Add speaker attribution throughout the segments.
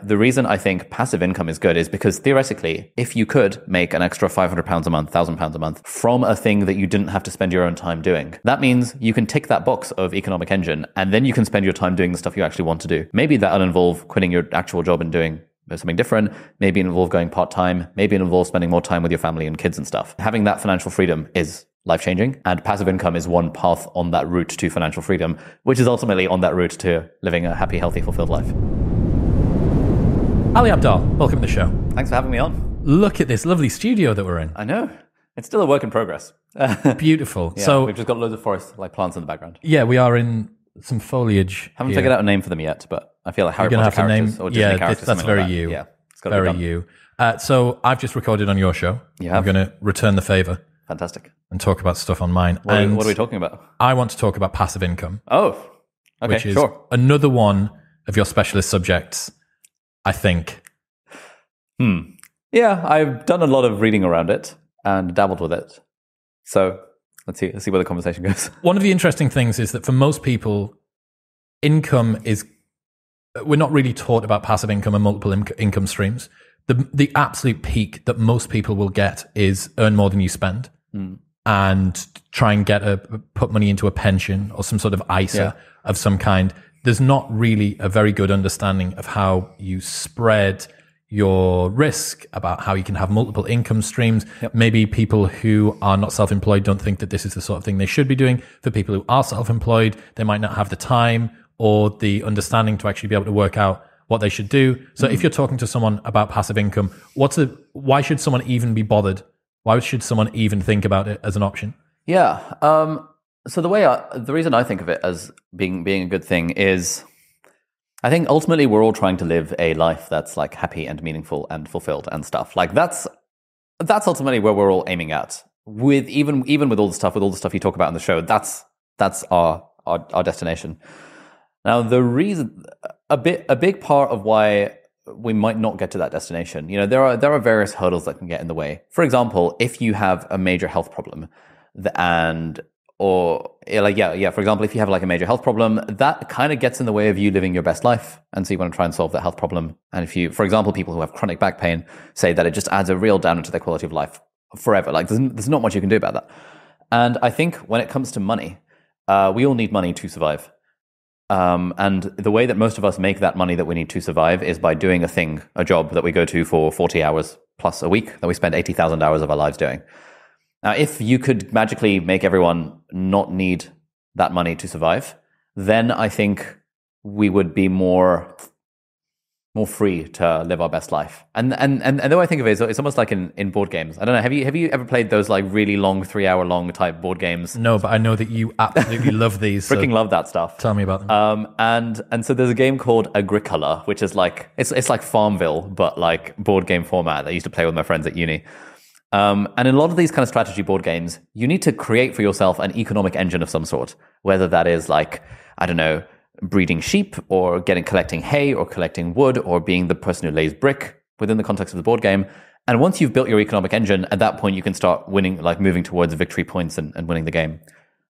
Speaker 1: The reason I think passive income is good is because theoretically, if you could make an extra 500 pounds a month, 1000 pounds a month from a thing that you didn't have to spend your own time doing, that means you can tick that box of economic engine and then you can spend your time doing the stuff you actually want to do. Maybe that'll involve quitting your actual job and doing something different. Maybe involve going part time. Maybe it involves spending more time with your family and kids and stuff. Having that financial freedom is life changing. And passive income is one path on that route to financial freedom, which is ultimately on that route to living a happy, healthy, fulfilled life.
Speaker 2: Ali Abdaal, welcome to the show.
Speaker 1: Thanks for having me on.
Speaker 2: Look at this lovely studio that we're in.
Speaker 1: I know. It's still a work in progress.
Speaker 2: Beautiful.
Speaker 1: Yeah,
Speaker 2: so
Speaker 1: we've just got loads of forest like plants in the background.
Speaker 2: yeah, we are in some foliage.
Speaker 1: Haven't
Speaker 2: here.
Speaker 1: figured out a name for them yet, but I feel like Harry Potter
Speaker 2: have to name.
Speaker 1: characters or Disney
Speaker 2: Yeah,
Speaker 1: characters.
Speaker 2: that's very
Speaker 1: like that.
Speaker 2: you.
Speaker 1: Yeah, it's got to be
Speaker 2: very you. Uh, so I've just recorded on your show.
Speaker 1: You
Speaker 2: I'm going to return the favor
Speaker 1: Fantastic.
Speaker 2: and talk about stuff on mine.
Speaker 1: What, are,
Speaker 2: and
Speaker 1: we, what are we talking about?
Speaker 2: I want to talk about passive income,
Speaker 1: Oh, okay,
Speaker 2: which is
Speaker 1: sure.
Speaker 2: another one of your specialist subjects. I think.
Speaker 1: Hmm. Yeah, I've done a lot of reading around it and dabbled with it. So let's see. Let's see where the conversation goes.
Speaker 2: One of the interesting things is that for most people, income is we're not really taught about passive income and multiple in- income streams. The the absolute peak that most people will get is earn more than you spend, and try and get a put money into a pension or some sort of ISA of some kind. There's not really a very good understanding of how you spread your risk about how you can have multiple income streams. Maybe people who are not self-employed don't think that this is the sort of thing they should be doing. For people who are self-employed, they might not have the time or the understanding to actually be able to work out what they should do. So if you're talking to someone about passive income, what's a, why should someone even be bothered? Why should someone even think about it as an option?
Speaker 1: Yeah. Um, so the way I, the reason I think of it as being being a good thing is, I think ultimately we're all trying to live a life that's like happy and meaningful and fulfilled and stuff. Like that's that's ultimately where we're all aiming at. With even even with all the stuff with all the stuff you talk about in the show, that's that's our our, our destination. Now the reason a bit a big part of why we might not get to that destination, you know, there are there are various hurdles that can get in the way. For example, if you have a major health problem, and or like yeah yeah for example if you have like a major health problem that kind of gets in the way of you living your best life. And so you want to try and solve that health problem. And if you for example people who have chronic back pain say that it just adds a real downer to their quality of life forever. Like there's, there's not much you can do about that. And i think when it comes to money uh, we all need money to survive. Um, and the way that most of us make that money that we need to survive is by doing a thing, a job that we go to for 40 hours plus a week that we spend 80,000 hours of our lives doing. Now, if you could magically make everyone not need that money to survive, then I think we would be more more free to live our best life. And and and, and the way I think of it is it's almost like in, in board games. I don't know, have you have you ever played those like really long three hour long type board games?
Speaker 2: No, but I know that you absolutely love these. So
Speaker 1: Freaking love that stuff.
Speaker 2: tell me about them.
Speaker 1: Um, and and so there's a game called Agricola, which is like it's it's like Farmville, but like board game format that I used to play with my friends at uni. Um, and in a lot of these kind of strategy board games, you need to create for yourself an economic engine of some sort, whether that is like I don't know, breeding sheep or getting collecting hay or collecting wood or being the person who lays brick within the context of the board game. And once you've built your economic engine, at that point you can start winning, like moving towards victory points and, and winning the game.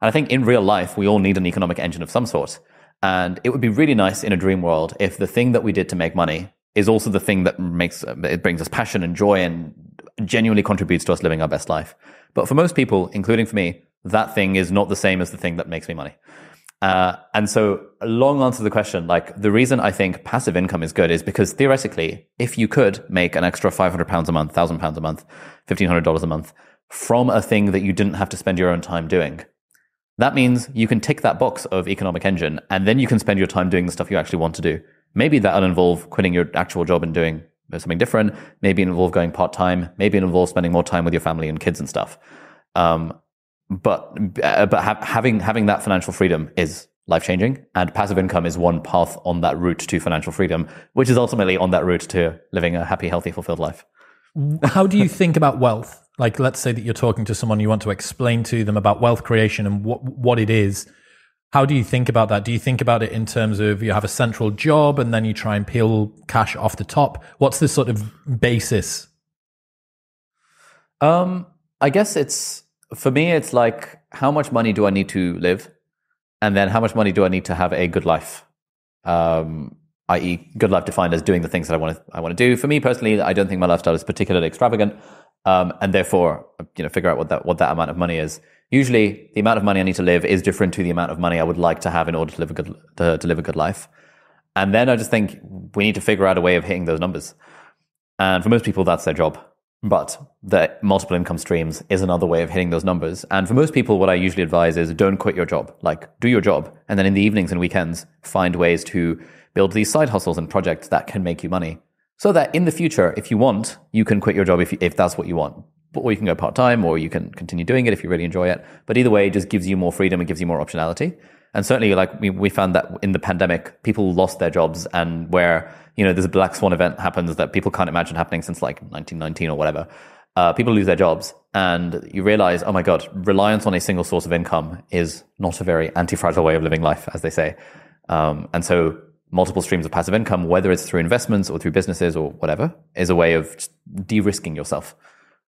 Speaker 1: And I think in real life, we all need an economic engine of some sort. And it would be really nice in a dream world if the thing that we did to make money is also the thing that makes it brings us passion and joy and genuinely contributes to us living our best life. But for most people, including for me, that thing is not the same as the thing that makes me money. Uh, and so, a long answer to the question, like the reason I think passive income is good is because theoretically, if you could make an extra five hundred pounds a month, thousand pounds a month, fifteen hundred dollars a month from a thing that you didn't have to spend your own time doing, that means you can tick that box of economic engine, and then you can spend your time doing the stuff you actually want to do. Maybe that'll involve quitting your actual job and doing something different. Maybe involve going part time. Maybe it involves spending more time with your family and kids and stuff. Um, but uh, but ha- having having that financial freedom is life changing, and passive income is one path on that route to financial freedom, which is ultimately on that route to living a happy, healthy, fulfilled life.
Speaker 2: How do you think about wealth? Like, let's say that you're talking to someone, you want to explain to them about wealth creation and what what it is. How do you think about that? Do you think about it in terms of you have a central job and then you try and peel cash off the top? What's the sort of basis?
Speaker 1: Um, I guess it's for me. It's like how much money do I need to live, and then how much money do I need to have a good life. Um, i.e., good life defined as doing the things that I want to I want to do. For me personally, I don't think my lifestyle is particularly extravagant, um, and therefore, you know, figure out what that what that amount of money is. Usually, the amount of money I need to live is different to the amount of money I would like to have in order to live a good to, to live a good life. And then I just think we need to figure out a way of hitting those numbers. And for most people, that's their job. But the multiple income streams is another way of hitting those numbers. And for most people, what I usually advise is don't quit your job. Like, do your job. And then in the evenings and weekends, find ways to build these side hustles and projects that can make you money. So that in the future, if you want, you can quit your job if, if that's what you want. Or you can go part time, or you can continue doing it if you really enjoy it. But either way, it just gives you more freedom and gives you more optionality. And certainly, like we, we found that in the pandemic, people lost their jobs, and where you know this black swan event happens that people can't imagine happening since like 1919 or whatever. Uh, people lose their jobs, and you realize, oh my god, reliance on a single source of income is not a very anti-fragile way of living life, as they say. Um, and so, multiple streams of passive income, whether it's through investments or through businesses or whatever, is a way of de-risking yourself.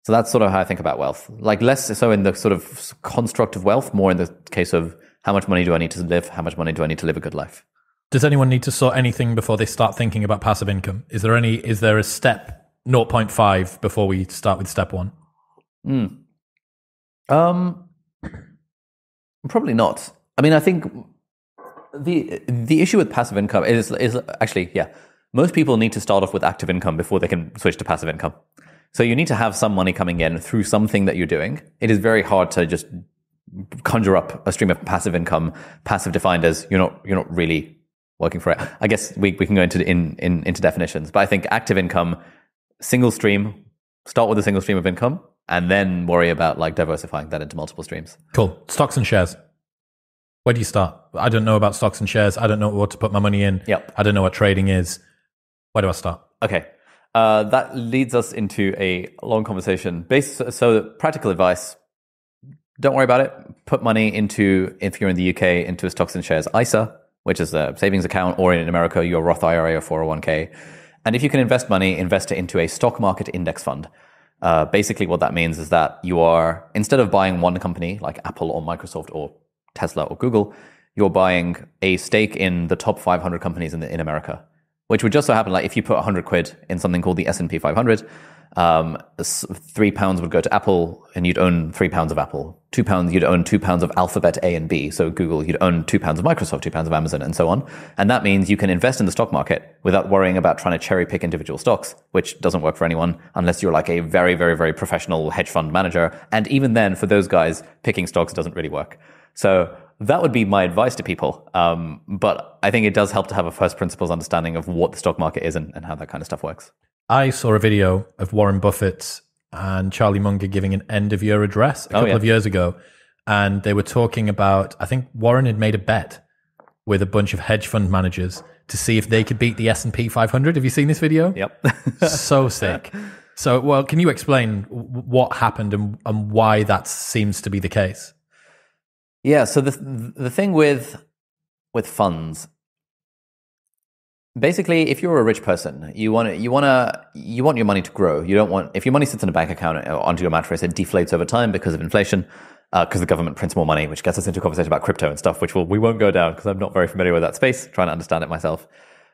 Speaker 1: So that's sort of how I think about wealth. Like less so in the sort of construct of wealth, more in the case of how much money do I need to live? How much money do I need to live a good life?
Speaker 2: Does anyone need to sort anything before they start thinking about passive income? Is there any? Is there a step 0.5 before we start with step one?
Speaker 1: Mm. Um, probably not. I mean, I think the the issue with passive income is is actually yeah. Most people need to start off with active income before they can switch to passive income. So you need to have some money coming in through something that you're doing. It is very hard to just conjure up a stream of passive income, passive defined as you're not you're not really working for it. I guess we, we can go into in, in into definitions, but I think active income, single stream, start with a single stream of income, and then worry about like diversifying that into multiple streams.
Speaker 2: Cool. Stocks and shares. Where do you start? I don't know about stocks and shares. I don't know what to put my money in.
Speaker 1: Yep.
Speaker 2: I don't know what trading is. Where do I start?
Speaker 1: Okay. Uh, that leads us into a long conversation. Based, so practical advice don't worry about it. Put money into, if you're in the UK, into a stocks and shares ISA, which is a savings account, or in America, your Roth IRA or 401k. And if you can invest money, invest it into a stock market index fund. Uh, basically, what that means is that you are, instead of buying one company like Apple or Microsoft or Tesla or Google, you're buying a stake in the top 500 companies in, the, in America, which would just so happen like if you put 100 quid in something called the S&P 500, um, three pounds would go to Apple and you'd own three pounds of Apple. Two pounds, you'd own two pounds of Alphabet A and B. So Google, you'd own two pounds of Microsoft, two pounds of Amazon, and so on. And that means you can invest in the stock market without worrying about trying to cherry pick individual stocks, which doesn't work for anyone unless you're like a very, very, very professional hedge fund manager. And even then, for those guys, picking stocks doesn't really work. So that would be my advice to people. Um, but I think it does help to have a first principles understanding of what the stock market is and, and how that kind of stuff works.
Speaker 2: I saw a video of Warren Buffett and Charlie Munger giving an end of year address a couple oh, yeah. of years ago. And they were talking about, I think Warren had made a bet with a bunch of hedge fund managers to see if they could beat the S&P 500. Have you seen this video?
Speaker 1: Yep.
Speaker 2: so sick. So, well, can you explain what happened and, and why that seems to be the case?
Speaker 1: Yeah. So the the thing with with funds basically if you're a rich person you want you want to you want your money to grow. You don't want if your money sits in a bank account uh, onto your mattress it deflates over time because of inflation because uh, the government prints more money which gets us into a conversation about crypto and stuff which we'll, we won't go down because i'm not very familiar with that space trying to understand it myself.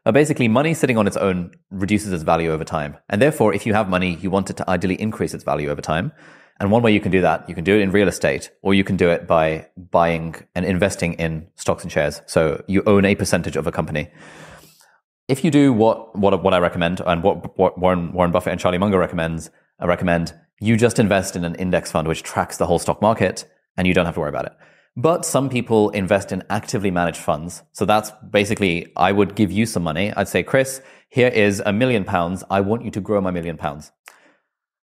Speaker 1: Uh, basically money sitting on its own reduces its value over time. And therefore if you have money you want it to ideally increase its value over time and one way you can do that, you can do it in real estate, or you can do it by buying and investing in stocks and shares. So you own a percentage of a company if you do what what what I recommend and what, what Warren Warren Buffett and Charlie Munger recommends, I recommend you just invest in an index fund which tracks the whole stock market and you don't have to worry about it. But some people invest in actively managed funds. So that's basically I would give you some money. I'd say, Chris, here is a million pounds. I want you to grow my million pounds.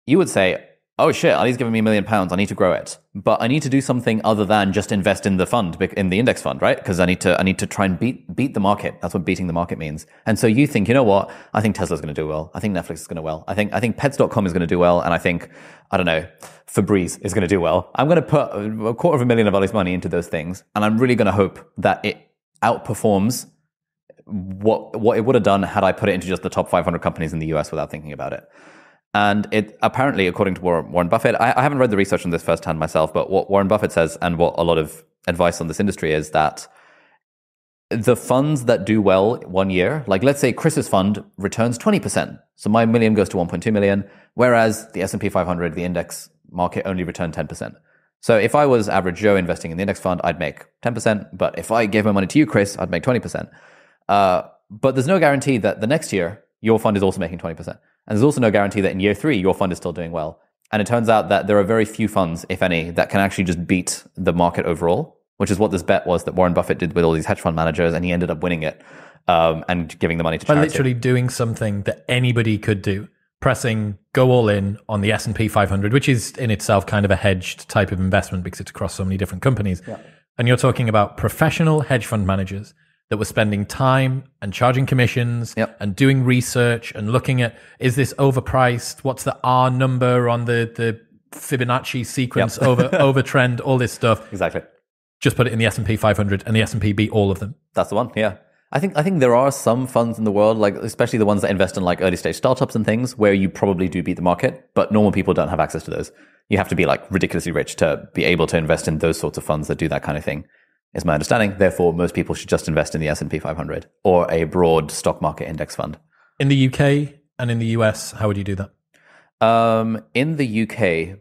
Speaker 1: You would say, oh shit, Ali's giving me a million pounds. I need to grow it. But I need to do something other than just invest in the fund, in the index fund, right? Because I need to, I need to try and beat, beat the market. That's what beating the market means. And so you think, you know what? I think Tesla's going to do well. I think Netflix is going to well. I think, I think pets.com is going to do well. And I think, I don't know, Febreze is going to do well. I'm going to put a quarter of a million of Ali's money into those things. And I'm really going to hope that it outperforms what, what it would have done had I put it into just the top 500 companies in the US without thinking about it. And it apparently, according to Warren Buffett, I, I haven't read the research on this firsthand myself, but what Warren Buffett says and what a lot of advice on this industry is that the funds that do well one year, like let's say Chris's fund returns 20%. So my million goes to 1.2 million, whereas the S&P 500, the index market only returned 10%. So if I was average Joe investing in the index fund, I'd make 10%. But if I gave my money to you, Chris, I'd make 20%. Uh, but there's no guarantee that the next year your fund is also making 20%. And there's also no guarantee that in year three, your fund is still doing well. And it turns out that there are very few funds, if any, that can actually just beat the market overall, which is what this bet was that Warren Buffett did with all these hedge fund managers. And he ended up winning it um, and giving the money to
Speaker 2: By
Speaker 1: charity.
Speaker 2: literally doing something that anybody could do, pressing go all in on the S&P 500, which is in itself kind of a hedged type of investment because it's across so many different companies. And you're talking about professional hedge fund managers that were spending time and charging commissions
Speaker 1: Yep.
Speaker 2: and doing research and looking at is this overpriced? What's the R number on the the Fibonacci sequence over over trend? All this stuff.
Speaker 1: Exactly.
Speaker 2: Just put it in the S and P 500, and the S and P beat all of them.
Speaker 1: That's the one. Yeah. I think I think there are some funds in the world, like especially the ones that invest in like early stage startups and things, where you probably do beat the market, but normal people don't have access to those. You have to be like ridiculously rich to be able to invest in those sorts of funds that do that kind of thing. Is my understanding. Therefore, most people should just invest in the S and P 500 or a broad stock market index fund.
Speaker 2: In the UK and in the US, how would you do that?
Speaker 1: Um, in the UK,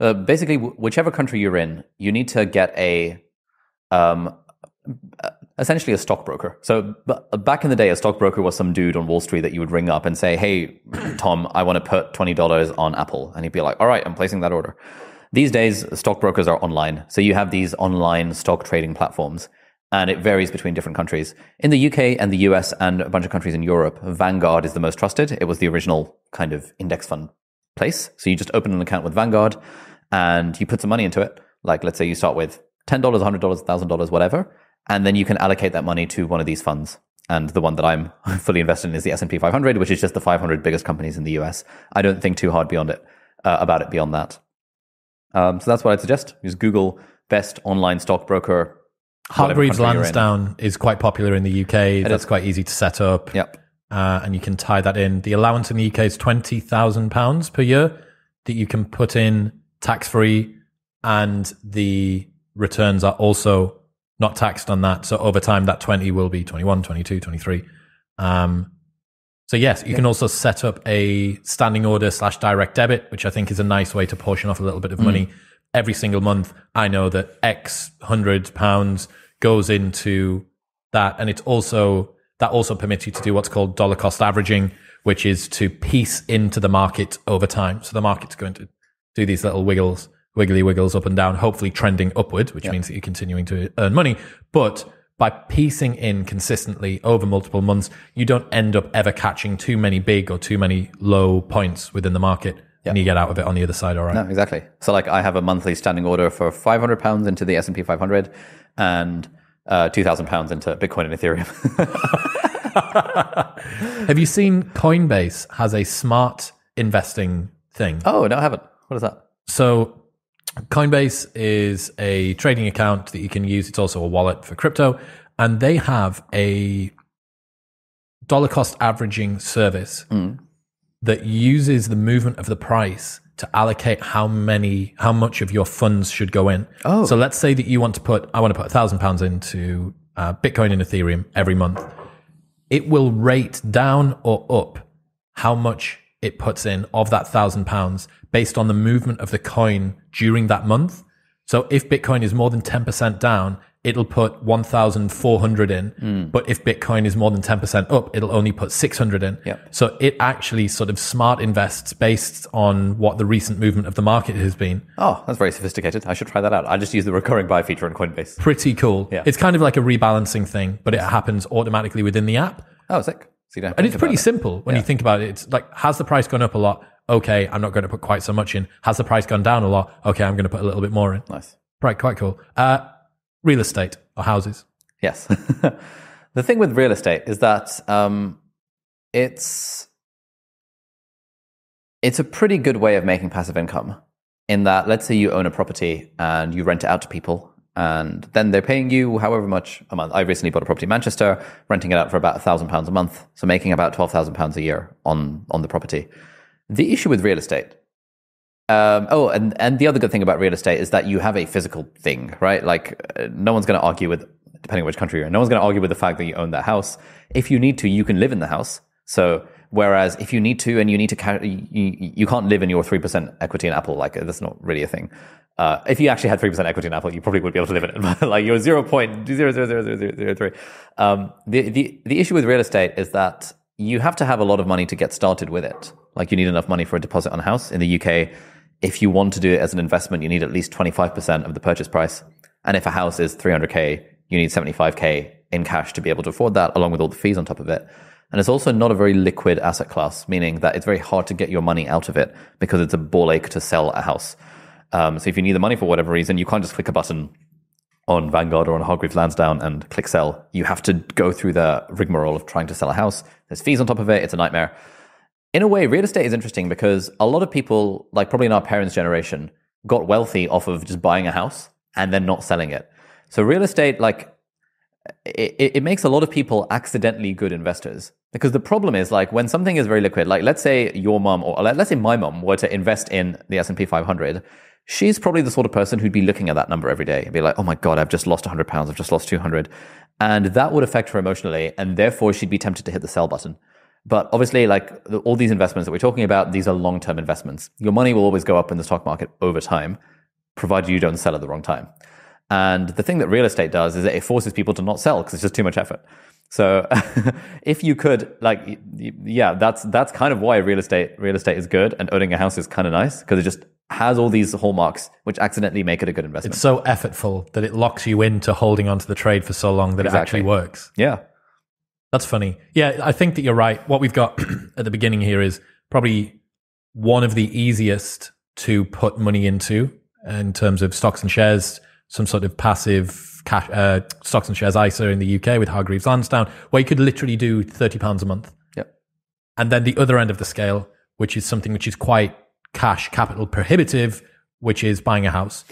Speaker 1: uh, basically, wh- whichever country you're in, you need to get a, um, essentially a stockbroker. So b- back in the day, a stockbroker was some dude on Wall Street that you would ring up and say, "Hey, Tom, I want to put twenty dollars on Apple," and he'd be like, "All right, I'm placing that order." These days, stockbrokers are online, so you have these online stock trading platforms. And it varies between different countries. In the UK and the US and a bunch of countries in Europe, Vanguard is the most trusted. It was the original kind of index fund place. So you just open an account with Vanguard and you put some money into it. Like, let's say you start with $10, $100, $1,000, whatever. And then you can allocate that money to one of these funds. And the one that I'm fully invested in is the S&P 500, which is just the 500 biggest companies in the US. I don't think too hard beyond it, uh, about it beyond that. Um, so that's what I'd suggest. Just Google best online stockbroker.
Speaker 2: Hargreaves. Lansdown is quite popular in the UK. That's
Speaker 1: is.
Speaker 2: quite easy to set up.
Speaker 1: Yep.
Speaker 2: uh, and you can tie that in. The allowance in the UK is twenty thousand pounds per year that you can put in tax free, and the returns are also not taxed on that. So over time, that twenty will be 21, 22, 23. Um, so yes, you can also set up a standing order slash direct debit, which I think is a nice way to portion off a little bit of mm. money every single month. I know that X hundred pounds goes into that, and it's also that also permits you to do what's called dollar cost averaging, which is to piece into the market over time. So the market's going to do these little wiggles, wiggly wiggles up and down, hopefully trending upward, which means that you're continuing to earn money. But by piecing in consistently over multiple months, you don't end up ever catching too many big or too many low points within the market. And you get out of it on the other side, all right.
Speaker 1: No, exactly. So like I have a monthly standing order for 500 pounds into the S&P 500 and uh, 2000 pounds into Bitcoin and Ethereum.
Speaker 2: Have you seen Coinbase has a smart investing thing?
Speaker 1: oh, no, I haven't. What is that?
Speaker 2: So Coinbase is a trading account that you can use. It's also a wallet for crypto. And they have a dollar cost averaging service that uses the movement of the price to allocate how many, how much of your funds should go in.
Speaker 1: Oh.
Speaker 2: So let's say that you want to put, I want to put a thousand pounds into uh, Bitcoin and Ethereum every month. It will rate down or up how much it puts in of that thousand pounds based on the movement of the coin during that month. So if Bitcoin is more than 10% down, it'll put 1,400 in. Hmm. But if Bitcoin is more than 10% up, it'll only put 600 in.
Speaker 1: Yep.
Speaker 2: So it actually sort of smart invests based on what the recent movement of the market has been.
Speaker 1: Oh, that's very sophisticated. I should try that out. I just use the recurring buy feature on Coinbase.
Speaker 2: Pretty cool.
Speaker 1: Yeah.
Speaker 2: It's kind of like a rebalancing thing, but it happens automatically within the app.
Speaker 1: Oh, sick. So
Speaker 2: And it's pretty
Speaker 1: it.
Speaker 2: simple when you think about it. It's like, has the price gone up a lot? Okay, I'm not going to put quite so much in. Has the price gone down a lot? Okay, I'm going to put a little bit more in.
Speaker 1: Nice.
Speaker 2: Right, quite cool. Uh, real estate or houses.
Speaker 1: Yes. the thing with real estate is that um, it's it's a pretty good way of making passive income. In that, let's say you own a property and you rent it out to people, and then they're paying you however much a month. I recently bought a property in Manchester, renting it out for about thousand pounds a month, so making about twelve thousand pounds a year on on the property. The issue with real estate um, oh, and, and the other good thing about real estate is that you have a physical thing, right? Like, uh, no one's going to argue with depending on which country you're in. No one's going to argue with the fact that you own that house. If you need to, you can live in the house. So whereas if you need to and you need to, you, you can't live in your 3% equity in Apple, like that's not really a thing. Uh, if you actually had 3% equity in Apple, you probably would be able to live in it. Like your 0.0000003. Um, the, the, the issue with real estate is that you have to have a lot of money to get started with it. Like you need enough money for a deposit on a house. In the UK, if you want to do it as an investment, you need at least 25% of the purchase price. And if a house is 300K, you need 75K in cash to be able to afford that, along with all the fees on top of it. And it's also not a very liquid asset class, meaning that it's very hard to get your money out of it because it's a ball ache to sell a house. Um, so if you need the money for whatever reason, you can't just click a button on Vanguard or on Hargreaves Lansdown and click sell. You have to go through the rigmarole of trying to sell a house. There's fees on top of it. It's a nightmare. In a way, real estate is interesting because a lot of people, like probably in our parents' generation, got wealthy off of just buying a house and then not selling it. So real estate, like, it, it makes a lot of people accidentally good investors because the problem is like when something is very liquid, like let's say your mom or let's say my mom were to invest in the S&P 500, she's probably the sort of person who'd be looking at that number every day and be like, oh my God, I've just lost 100 pounds. I've just lost 200. And that would affect her emotionally. And therefore she'd be tempted to hit the sell button. But obviously, like all these investments that we're talking about, these are long term investments. Your money will always go up in the stock market over time, provided you don't sell at the wrong time. And the thing that real estate does is that it forces people to not sell because it's just too much effort. So if you could, like, yeah, that's that's kind of why real estate real estate is good, and owning a house is kind of nice because it just has all these hallmarks which accidentally make it a good investment.
Speaker 2: It's so effortful that it locks you into holding onto the trade for so long that exactly. it actually works.
Speaker 1: Yeah.
Speaker 2: That's funny. Yeah, I think that you're right. What we've got at the beginning here is probably one of the easiest to put money into in terms of stocks and shares, some sort of passive cash, uh, stocks and shares ISA in the UK with Hargreaves Lansdown, where you could literally do £30 a month.
Speaker 1: Yep.
Speaker 2: And then the other end of the scale, which is something which is quite cash capital prohibitive, which is buying a house.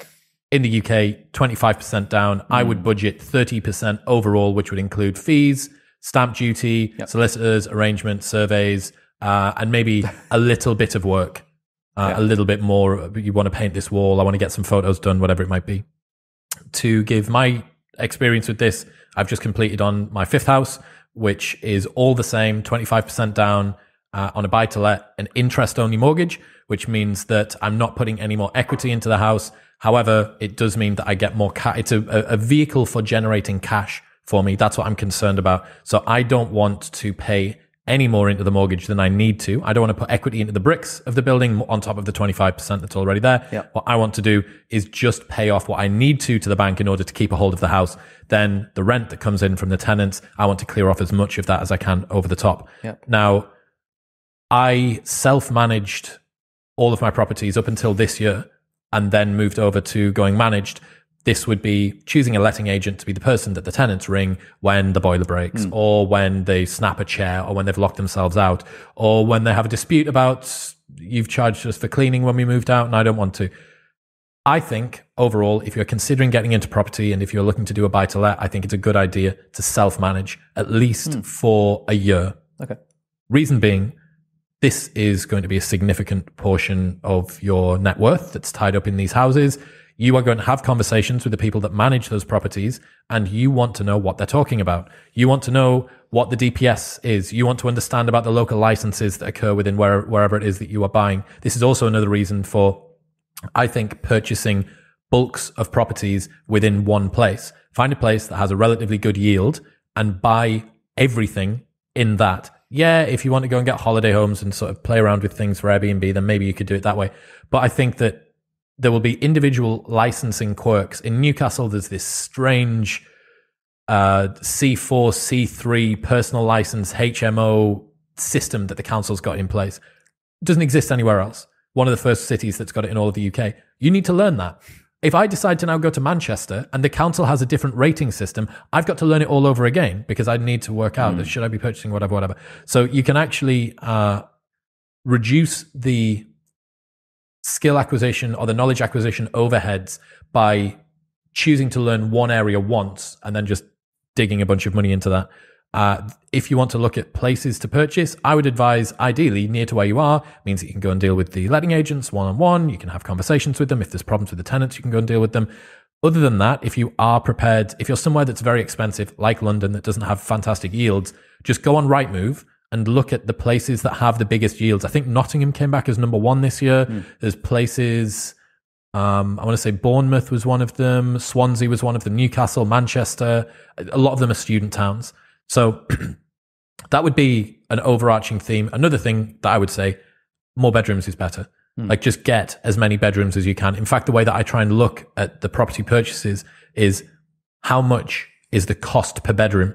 Speaker 2: In the UK, 25% down. Mm. I would budget 30% overall, which would include fees stamp duty, yep. solicitors, arrangements, surveys, uh, and maybe a little bit of work, uh, yeah. a little bit more. You want to paint this wall, I want to get some photos done, whatever it might be. To give my experience with this, I've just completed on my fifth house, which is all the same 25% down uh, on a buy to let, an interest only mortgage, which means that I'm not putting any more equity into the house. However, it does mean that I get more cash. It's a, a vehicle for generating cash for me. That's what I'm concerned about. So I don't want to pay any more into the mortgage than I need to. I don't want to put equity into the bricks of the building on top of the 25% that's already there.
Speaker 1: Yep.
Speaker 2: What I want to do is just pay off what I need to to the bank in order to keep a hold of the house. Then the rent that comes in from the tenants, I want to clear off as much of that as I can over the top.
Speaker 1: Yep.
Speaker 2: Now, I self managed all of my properties up until this year and then moved over to going managed this would be choosing a letting agent to be the person that the tenants ring when the boiler breaks mm. or when they snap a chair or when they've locked themselves out or when they have a dispute about you've charged us for cleaning when we moved out and I don't want to. I think overall, if you're considering getting into property and if you're looking to do a buy to let, I think it's a good idea to self manage at least mm. for a year.
Speaker 1: Okay.
Speaker 2: Reason being, this is going to be a significant portion of your net worth that's tied up in these houses you are going to have conversations with the people that manage those properties and you want to know what they're talking about. You want to know what the DPS is. You want to understand about the local licenses that occur within where, wherever it is that you are buying. This is also another reason for, I think, purchasing bulks of properties within one place. Find a place that has a relatively good yield and buy everything in that. Yeah, if you want to go and get holiday homes and sort of play around with things for Airbnb, then maybe you could do it that way. But I think that there will be individual licensing quirks. In Newcastle, there's this strange uh, C4, C3 personal license HMO system that the council's got in place. It doesn't exist anywhere else. One of the first cities that's got it in all of the UK. You need to learn that. If I decide to now go to Manchester and the council has a different rating system, I've got to learn it all over again because I need to work out mm. should I be purchasing whatever, whatever. So you can actually uh, reduce the skill acquisition or the knowledge acquisition overheads by choosing to learn one area once and then just digging a bunch of money into that. Uh, if you want to look at places to purchase, I would advise ideally near to where you are. Means that you can go and deal with the letting agents one on one. You can have conversations with them. If there's problems with the tenants, you can go and deal with them. Other than that, if you are prepared, if you're somewhere that's very expensive, like London, that doesn't have fantastic yields, just go on Rightmove and look at the places that have the biggest yields. I think Nottingham came back as number one this year.
Speaker 1: Hmm.
Speaker 2: There's places, um, I want to say Bournemouth was one of them, Swansea was one of them, Newcastle, Manchester. A lot of them are student towns. So that would be an overarching theme. Another thing that I would say, more bedrooms is better. Like just get as many bedrooms as you can. In fact, the way that I try and look at the property purchases is how much is the cost per bedroom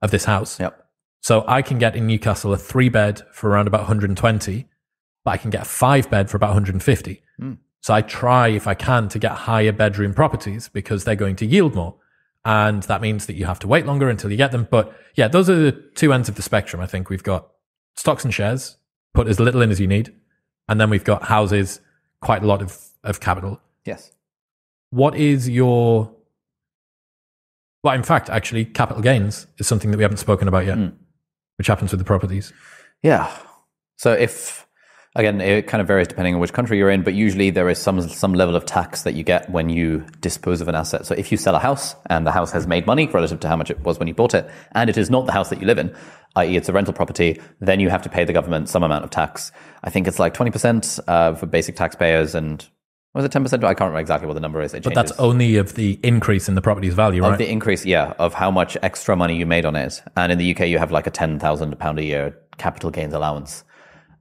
Speaker 2: of this house.
Speaker 1: Yep.
Speaker 2: So I can get in Newcastle a three bed for around about 120, but I can get a five bed for about 150. Hmm. So I try, if I can, to get higher bedroom properties because they're going to yield more. And that means that you have to wait longer until you get them. But yeah, those are the two ends of the spectrum. I think we've got stocks and shares, put as little in as you need. And then we've got houses, quite a lot of, of capital.
Speaker 1: Yes.
Speaker 2: What is your, well, in fact, actually, capital gains is something that we haven't spoken about yet, hmm. Which happens with the properties.
Speaker 1: Yeah. So if again, it kind of varies depending on which country you're in, but usually there is some some level of tax that you get when you dispose of an asset. So if you sell a house and the house has made money relative to how much it was when you bought it, and it is not the house that you live in, i.e., it's a rental property, then you have to pay the government some amount of tax. I think it's like twenty percent uh, for basic taxpayers, and was it ten percent? I can't remember exactly what the number is. It
Speaker 2: But
Speaker 1: changes.
Speaker 2: that's only of the increase in the property's value, right?
Speaker 1: Of the increase, yeah, of how much extra money you made on it. And in the UK, you have like a ten thousand pound a year capital gains allowance.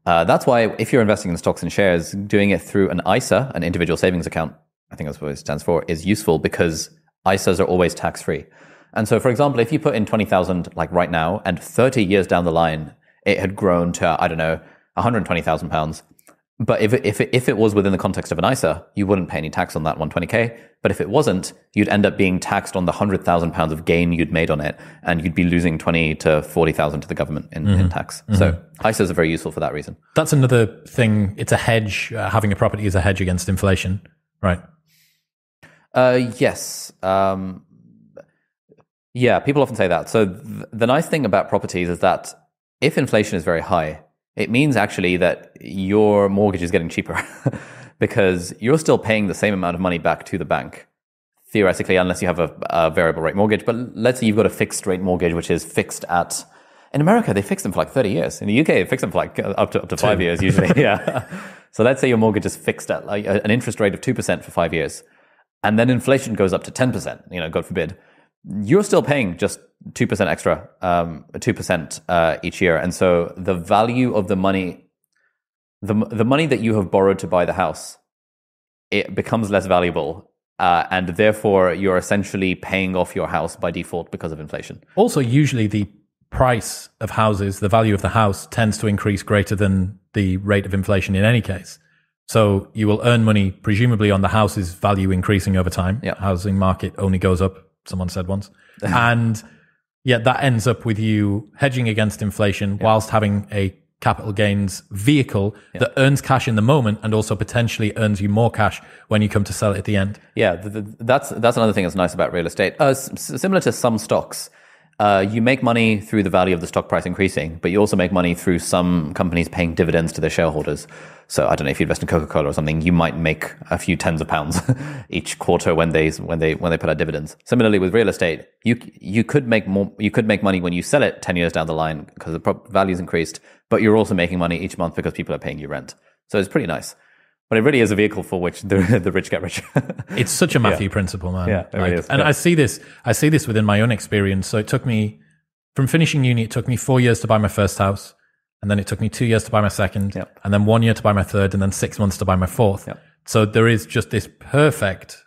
Speaker 1: Uh, that's why if you're investing in stocks and shares, doing it through an ISA, an individual savings account, I think that's what it stands for, is useful because ISAs are always tax free. And so, for example, if you put in twenty thousand like right now, and thirty years down the line, it had grown to I don't know one hundred twenty thousand pounds. But if it, if it, if it was within the context of an ISA, you wouldn't pay any tax on that 120k. But if it wasn't, you'd end up being taxed on the hundred thousand pounds of gain you'd made on it, and you'd be losing twenty to forty thousand to the government in, in tax. So ISAs are very useful for that reason.
Speaker 2: That's another thing. It's a hedge. Uh, having a property is a hedge against inflation, right?
Speaker 1: Uh, yes. Um, yeah, people often say that. So th- the nice thing about properties is that if inflation is very high, it means actually that your mortgage is getting cheaper because you're still paying the same amount of money back to the bank, theoretically, unless you have a, a variable rate mortgage. But let's say you've got a fixed rate mortgage, which is fixed at. In America, they fix them for like 30 years. In the UK, they fix them for like uh, up to, up to five years usually. yeah. So let's say your mortgage is fixed at like an interest rate of 2% for five years and then inflation goes up to 10%, you know, God forbid, you're still paying just 2% extra, um, 2% uh, each year. And so the value of the money, the, the money that you have borrowed to buy the house, it becomes less valuable. Uh, and therefore, you're essentially paying off your house by default because of inflation.
Speaker 2: Also, usually the price of houses, the value of the house tends to increase greater than the rate of inflation in any case. So you will earn money presumably on the house's value increasing over time.
Speaker 1: Yeah.
Speaker 2: Housing market only goes up, someone said once. and yeah, that ends up with you hedging against inflation whilst having a capital gains vehicle that earns cash in the moment and also potentially earns you more cash when you come to sell it at the end.
Speaker 1: Yeah, th th that's that's another thing that's nice about real estate. Uh, s- similar to some stocks, uh, you make money through the value of the stock price increasing, but you also make money through some companies paying dividends to their shareholders. So I don't know if you invest in Coca Cola or something, you might make a few tens of pounds each quarter when they when they when they put out dividends. Similarly with real estate, you you could make more you could make money when you sell it ten years down the line because the value's increased, but you're also making money each month because people are paying you rent. So it's pretty nice. But it really is a vehicle for which the the rich get rich.
Speaker 2: It's such a Matthew principle, man.
Speaker 1: Yeah, it really is.
Speaker 2: And
Speaker 1: Yeah.
Speaker 2: I see this, I see this within my own experience. So it took me from finishing uni, it took me four years to buy my first house. And then it took me two years to buy my second,
Speaker 1: Yep.
Speaker 2: and then one year to buy my third, and then six months to buy my fourth.
Speaker 1: Yep.
Speaker 2: So there is just this perfect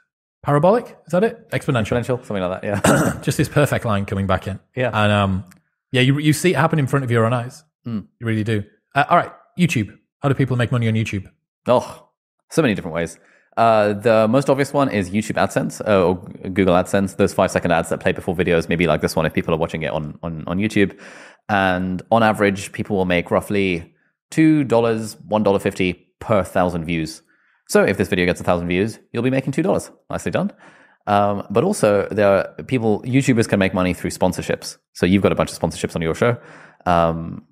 Speaker 2: parabolic. Is that it? Exponential.
Speaker 1: Potential, something like that. Yeah.
Speaker 2: just this perfect line coming back in.
Speaker 1: Yeah.
Speaker 2: And um, yeah, you you see it happen in front of your own eyes.
Speaker 1: Hmm.
Speaker 2: You really do. Uh, all right, YouTube. How do people make money on YouTube?
Speaker 1: Oh, so many different ways. Uh, the most obvious one is YouTube AdSense uh, or Google AdSense. Those five second ads that play before videos, maybe like this one if people are watching it on, on, on YouTube. And on average, people will make roughly $2, $1.50 per thousand views. So if this video gets a thousand views, you'll be making $2. Nicely done. Um, but also, there are people, YouTubers can make money through sponsorships. So you've got a bunch of sponsorships on your show. Um,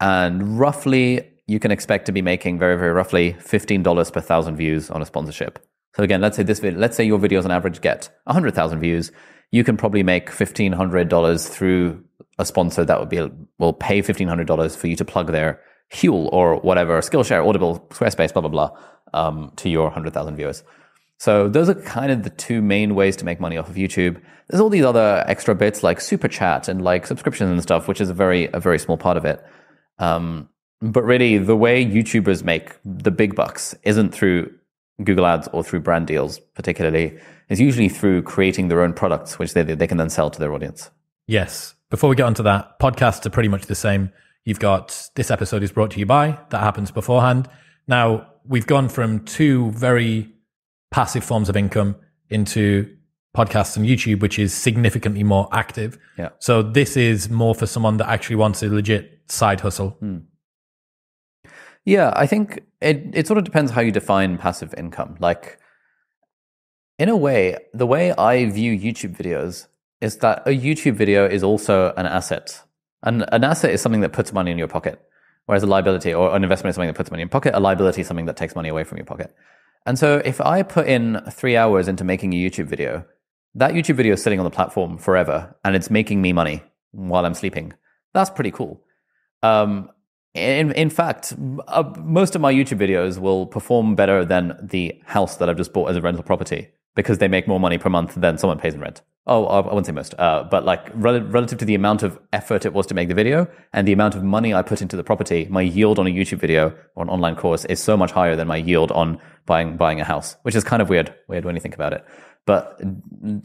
Speaker 1: and roughly you can expect to be making very very roughly $15 per thousand views on a sponsorship So again, let's say this video, let's say your videos on average get 100,000 views. You can probably make $1,500 through a sponsor that would be, will pay $1,500 for you to plug their Huel or whatever, Skillshare, Audible, Squarespace, blah, blah, blah, um, to your 100,000 viewers. So those are kind of the two main ways to make money off of YouTube. There's all these other extra bits like super chat and like subscriptions and stuff, which is a very, a very small part of it. Um, but really, the way YouTubers make the big bucks isn't through Google Ads or through brand deals, particularly. It's usually through creating their own products, which they they can then sell to their audience.
Speaker 2: Yes. Before we get onto that, podcasts are pretty much the same. You've got this episode is brought to you by that happens beforehand. Now we've gone from two very passive forms of income into podcasts and YouTube, which is significantly more active.
Speaker 1: Yeah.
Speaker 2: So this is more for someone that actually wants a legit side hustle.
Speaker 1: Hmm. Yeah, I think it, it sort of depends how you define passive income. Like, in a way, the way I view YouTube videos is that a YouTube video is also an asset. And an asset is something that puts money in your pocket, whereas a liability or an investment is something that puts money in your pocket. A liability is something that takes money away from your pocket. And so if I put in three hours into making a YouTube video, that YouTube video is sitting on the platform forever and it's making me money while I'm sleeping. That's pretty cool. Um, in, in fact, uh, most of my YouTube videos will perform better than the house that I've just bought as a rental property because they make more money per month than someone pays in rent. Oh, I wouldn't say most, uh, but like rel- relative to the amount of effort it was to make the video and the amount of money I put into the property, my yield on a YouTube video or an online course is so much higher than my yield on buying buying a house, which is kind of weird, weird when you think about it. But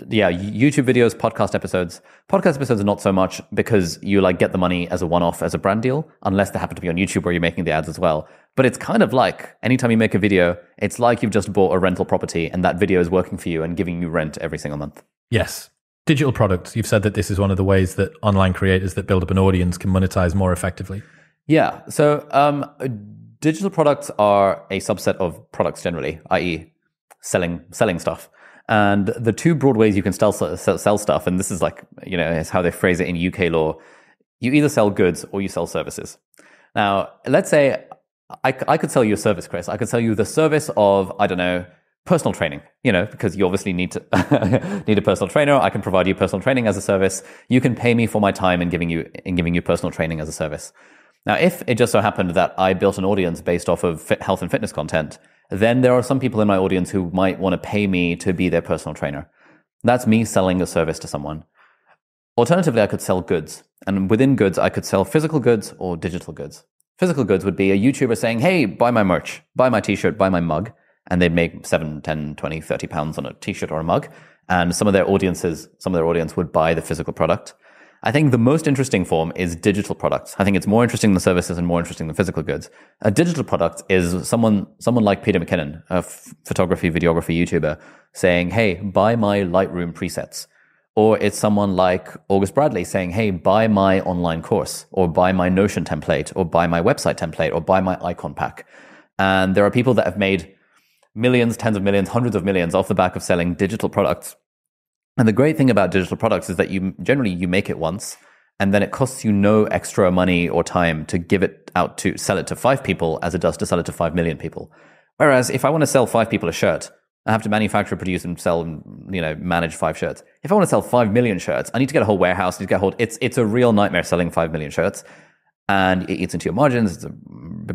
Speaker 1: yeah, YouTube videos, podcast episodes. Podcast episodes are not so much because you like get the money as a one-off as a brand deal, unless they happen to be on YouTube where you're making the ads as well. But it's kind of like anytime you make a video, it's like you've just bought a rental property and that video is working for you and giving you rent every single month.
Speaker 2: Yes. Digital products. You've said that this is one of the ways that online creators that build up an audience can monetize more effectively.
Speaker 1: Yeah. So um, digital products are a subset of products generally, i.e., selling selling stuff. And the two broad ways you can sell, sell, sell stuff, and this is like, you know, is how they phrase it in UK law. You either sell goods or you sell services. Now, let's say I, I could sell you a service, Chris. I could sell you the service of, I don't know, personal training, you know, because you obviously need to need a personal trainer. I can provide you personal training as a service. You can pay me for my time in giving you in giving you personal training as a service. Now, if it just so happened that I built an audience based off of fit, health and fitness content, then there are some people in my audience who might want to pay me to be their personal trainer. That's me selling a service to someone. Alternatively, I could sell goods. And within goods, I could sell physical goods or digital goods. Physical goods would be a YouTuber saying, hey, buy my merch, buy my t shirt, buy my mug. And they'd make 7, 10, 20, 30 pounds on a t shirt or a mug. And some of their audiences, some of their audience would buy the physical product. I think the most interesting form is digital products. I think it's more interesting than services and more interesting than physical goods. A digital product is someone, someone like Peter McKinnon, a f- photography, videography YouTuber, saying, Hey, buy my Lightroom presets. Or it's someone like August Bradley saying, Hey, buy my online course or buy my Notion template or buy my website template or buy my icon pack. And there are people that have made millions, tens of millions, hundreds of millions off the back of selling digital products and the great thing about digital products is that you generally you make it once and then it costs you no extra money or time to give it out to sell it to five people as it does to sell it to five million people. Whereas if I want to sell five people a shirt, I have to manufacture, produce, and sell, you know, manage five shirts. If I want to sell five million shirts, I need to get a whole warehouse. I need to get a whole. It's it's a real nightmare selling five million shirts, and it eats into your margins. It's a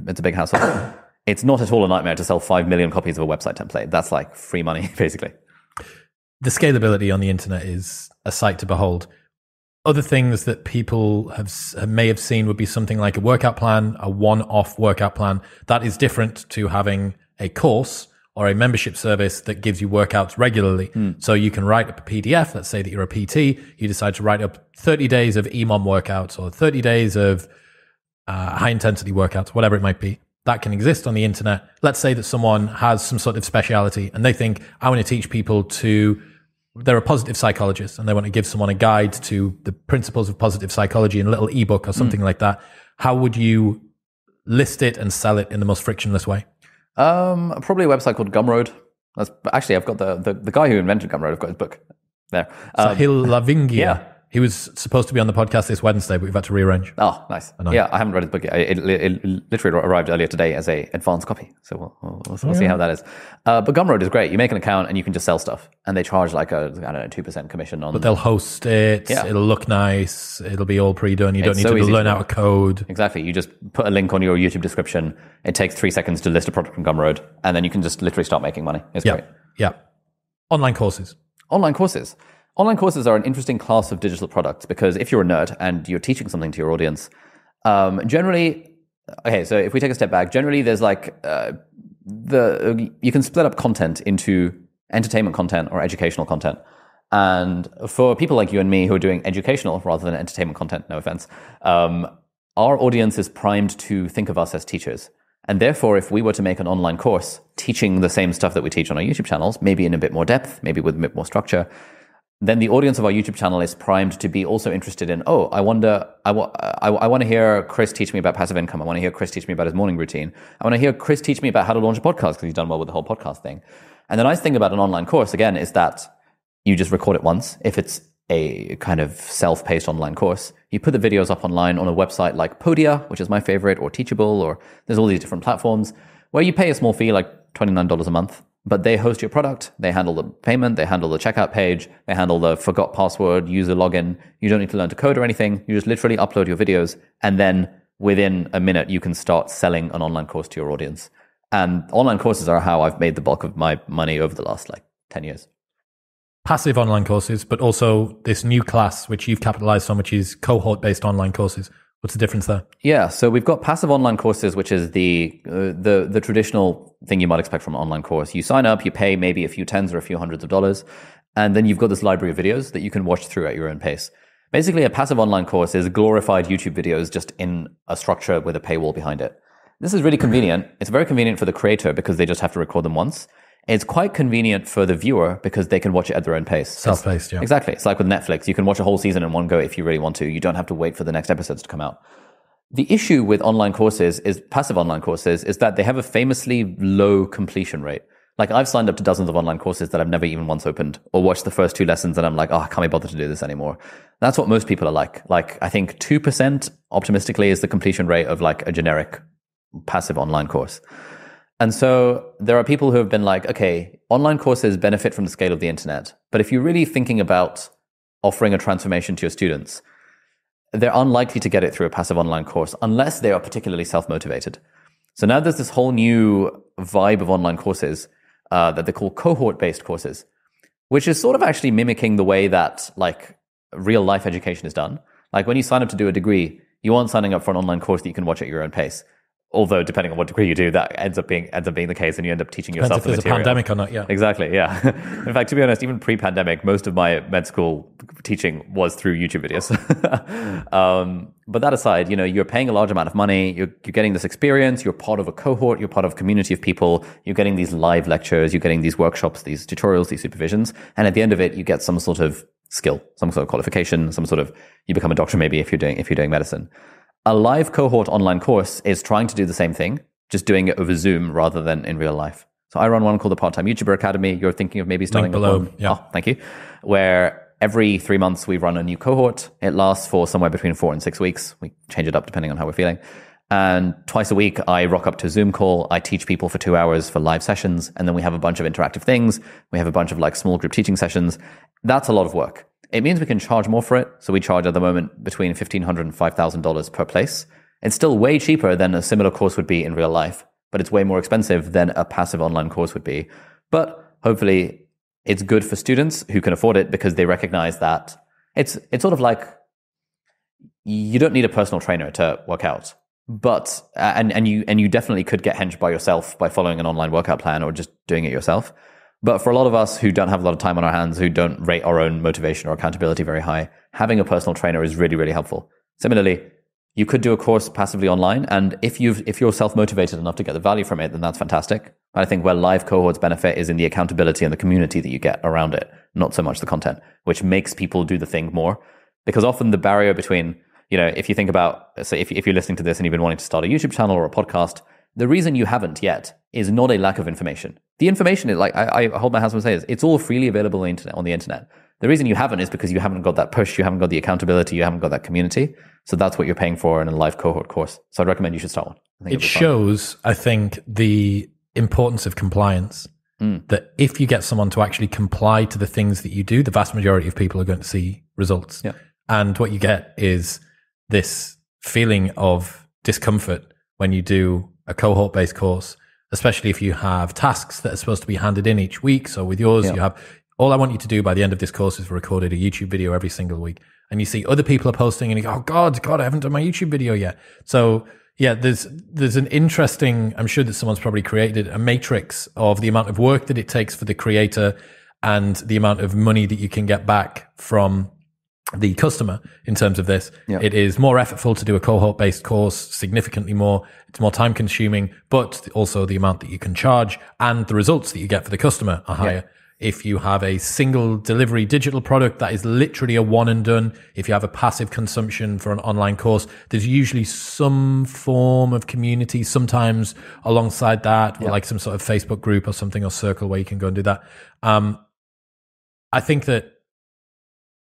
Speaker 1: it's a big hassle. it's not at all a nightmare to sell five million copies of a website template. That's like free money, basically
Speaker 2: the scalability on the internet is a sight to behold. Other things that people have may have seen would be something like a workout plan, a one-off workout plan. That is different to having a course or a membership service that gives you workouts regularly. Mm. So you can write up a PDF. Let's say that you're a PT. You decide to write up 30 days of EMOM workouts or 30 days of uh, high intensity workouts, whatever it might be. That can exist on the internet. Let's say that someone has some sort of speciality and they think, I want to teach people to they're a positive psychologist and they want to give someone a guide to the principles of positive psychology in a little ebook or something mm. like that. How would you list it and sell it in the most frictionless way?
Speaker 1: Um, probably a website called Gumroad. That's actually I've got the, the, the guy who invented Gumroad. I've got his book there.
Speaker 2: Um, Sahil Lavingia.
Speaker 1: Yeah.
Speaker 2: He was supposed to be on the podcast this Wednesday, but we've had to rearrange.
Speaker 1: Oh, nice. I Yeah, I haven't read his book yet. It, it, it literally arrived earlier today as a advanced copy. So we'll, we'll, we'll, we'll see how that is. Uh, but Gumroad is great. You make an account and you can just sell stuff. And they charge like a, I don't know, 2% commission on
Speaker 2: But they'll host it.
Speaker 1: Yeah.
Speaker 2: It'll look nice. It'll be all pre-done. You don't
Speaker 1: It's
Speaker 2: need
Speaker 1: so
Speaker 2: to learn
Speaker 1: to
Speaker 2: out a code.
Speaker 1: Exactly. You just put a link on your YouTube description. It takes three seconds to list a product from Gumroad. And then you can just literally start making money. It's
Speaker 2: Yeah.
Speaker 1: great.
Speaker 2: Yeah. Online courses.
Speaker 1: Online courses. Online courses are an interesting class of digital products because if you're a nerd and you're teaching something to your audience, um, generally, okay, so if we take a step back, generally there's like uh, the you can split up content into entertainment content or educational content. And for people like you and me who are doing educational rather than entertainment content, no offense, um, our audience is primed to think of us as teachers. And therefore, if we were to make an online course teaching the same stuff that we teach on our YouTube channels, maybe in a bit more depth, maybe with a bit more structure, then the audience of our YouTube channel is primed to be also interested in, oh, I wonder, I, I, I want to hear Chris teach me about passive income. I want to hear Chris teach me about his morning routine. I want to hear Chris teach me about how to launch a podcast because he's done well with the whole podcast thing. And the nice thing about an online course, again, is that you just record it once. If it's a kind of self-paced online course, you put the videos up online on a website like Podia, which is my favorite, or Teachable, or there's all these different platforms where you pay a small fee, like $29 a month, but they host your product. They handle the payment. They handle the checkout page. They handle the forgot password, user login. You don't need to learn to code or anything. You just literally upload your videos. And then within a minute, you can start selling an online course to your audience. And online courses are how I've made the bulk of my money over the last like 10 years.
Speaker 2: Passive online courses, but also this new class, which you've capitalized on, which is cohort based online courses. What's the difference there?
Speaker 1: Yeah, so we've got passive online courses, which is the uh, the the traditional thing you might expect from an online course. You sign up, you pay maybe a few tens or a few hundreds of dollars, and then you've got this library of videos that you can watch through at your own pace. Basically, a passive online course is glorified YouTube videos just in a structure with a paywall behind it. This is really convenient. It's very convenient for the creator because they just have to record them once. It's quite convenient for the viewer because they can watch it at their own pace.
Speaker 2: Self paced, yeah.
Speaker 1: Exactly. It's like with Netflix. You can watch a whole season in one go if you really want to. You don't have to wait for the next episodes to come out. The issue with online courses is passive online courses is that they have a famously low completion rate. Like I've signed up to dozens of online courses that I've never even once opened or watched the first two lessons and I'm like, oh, I can't be bothered to do this anymore. That's what most people are like. Like I think 2% optimistically is the completion rate of like a generic passive online course. And so there are people who have been like, okay, online courses benefit from the scale of the internet. But if you're really thinking about offering a transformation to your students, they're unlikely to get it through a passive online course unless they are particularly self motivated. So now there's this whole new vibe of online courses uh, that they call cohort based courses, which is sort of actually mimicking the way that like real life education is done. Like when you sign up to do a degree, you aren't signing up for an online course that you can watch at your own pace. Although depending on what degree you do, that ends up being ends up being the case, and you end up teaching
Speaker 2: Depends
Speaker 1: yourself
Speaker 2: if
Speaker 1: the
Speaker 2: there's a pandemic or not, yeah.
Speaker 1: Exactly, yeah. In fact, to be honest, even pre-pandemic, most of my med school teaching was through YouTube videos. um, but that aside, you know, you're paying a large amount of money. You're, you're getting this experience. You're part of a cohort. You're part of a community of people. You're getting these live lectures. You're getting these workshops, these tutorials, these supervisions, and at the end of it, you get some sort of skill, some sort of qualification, some sort of you become a doctor maybe if you're doing if you're doing medicine. A live cohort online course is trying to do the same thing, just doing it over Zoom rather than in real life. So I run one called the Part Time YouTuber Academy. You're thinking of maybe starting
Speaker 2: Link below, yeah.
Speaker 1: Oh, thank you. Where every three months we run a new cohort. It lasts for somewhere between four and six weeks. We change it up depending on how we're feeling. And twice a week, I rock up to a Zoom call. I teach people for two hours for live sessions. And then we have a bunch of interactive things. We have a bunch of like small group teaching sessions. That's a lot of work. It means we can charge more for it. So we charge at the moment between $1,500 and $5,000 per place. It's still way cheaper than a similar course would be in real life, but it's way more expensive than a passive online course would be. But hopefully it's good for students who can afford it because they recognize that it's, it's sort of like you don't need a personal trainer to work out but uh, and and you and you definitely could get hinged by yourself by following an online workout plan or just doing it yourself but for a lot of us who don't have a lot of time on our hands who don't rate our own motivation or accountability very high having a personal trainer is really really helpful. Similarly you could do a course passively online and if you've if you're self-motivated enough to get the value from it then that's fantastic. But i think where live cohorts benefit is in the accountability and the community that you get around it not so much the content which makes people do the thing more. Because often the barrier between you know if you think about say if, if you're listening to this and you've been wanting to start a youtube channel or a podcast the reason you haven't yet is not a lack of information the information is like i, I hold my hands up and say this, it's all freely available on the internet on the internet The reason you haven't is because you haven't got that push, you haven't got the accountability, you haven't got that community. So that's what you're paying for in a live cohort course. So I'd recommend you should start one.
Speaker 2: It
Speaker 1: it'll fun.
Speaker 2: shows, I think, the importance of compliance.
Speaker 1: Mm.
Speaker 2: That if you get someone to actually comply to the things that you do, the vast majority of people are going to see results.
Speaker 1: Yeah.
Speaker 2: And what you get is this feeling of discomfort when you do a cohort based course, especially if you have tasks that are supposed to be handed in each week. So with yours,
Speaker 1: Yeah.
Speaker 2: you have all I want you to do by the end of this course is recorded a YouTube video every single week. And you see other people are posting and you go, Oh God, God, I haven't done my YouTube video yet. So yeah, there's there's an interesting, I'm sure that someone's probably created a matrix of the amount of work that it takes for the creator and the amount of money that you can get back from the customer in terms of this.
Speaker 1: Yeah.
Speaker 2: It is more effortful to do a cohort based course, significantly more. It's more time consuming, but also the amount that you can charge and the results that you get for the customer are higher. If you have a single delivery digital product that is literally a one and done, if you have a passive consumption for an online course, there's usually some form of community, sometimes alongside that, like some sort of Facebook group or something or circle where you can go and do that. Um, I think that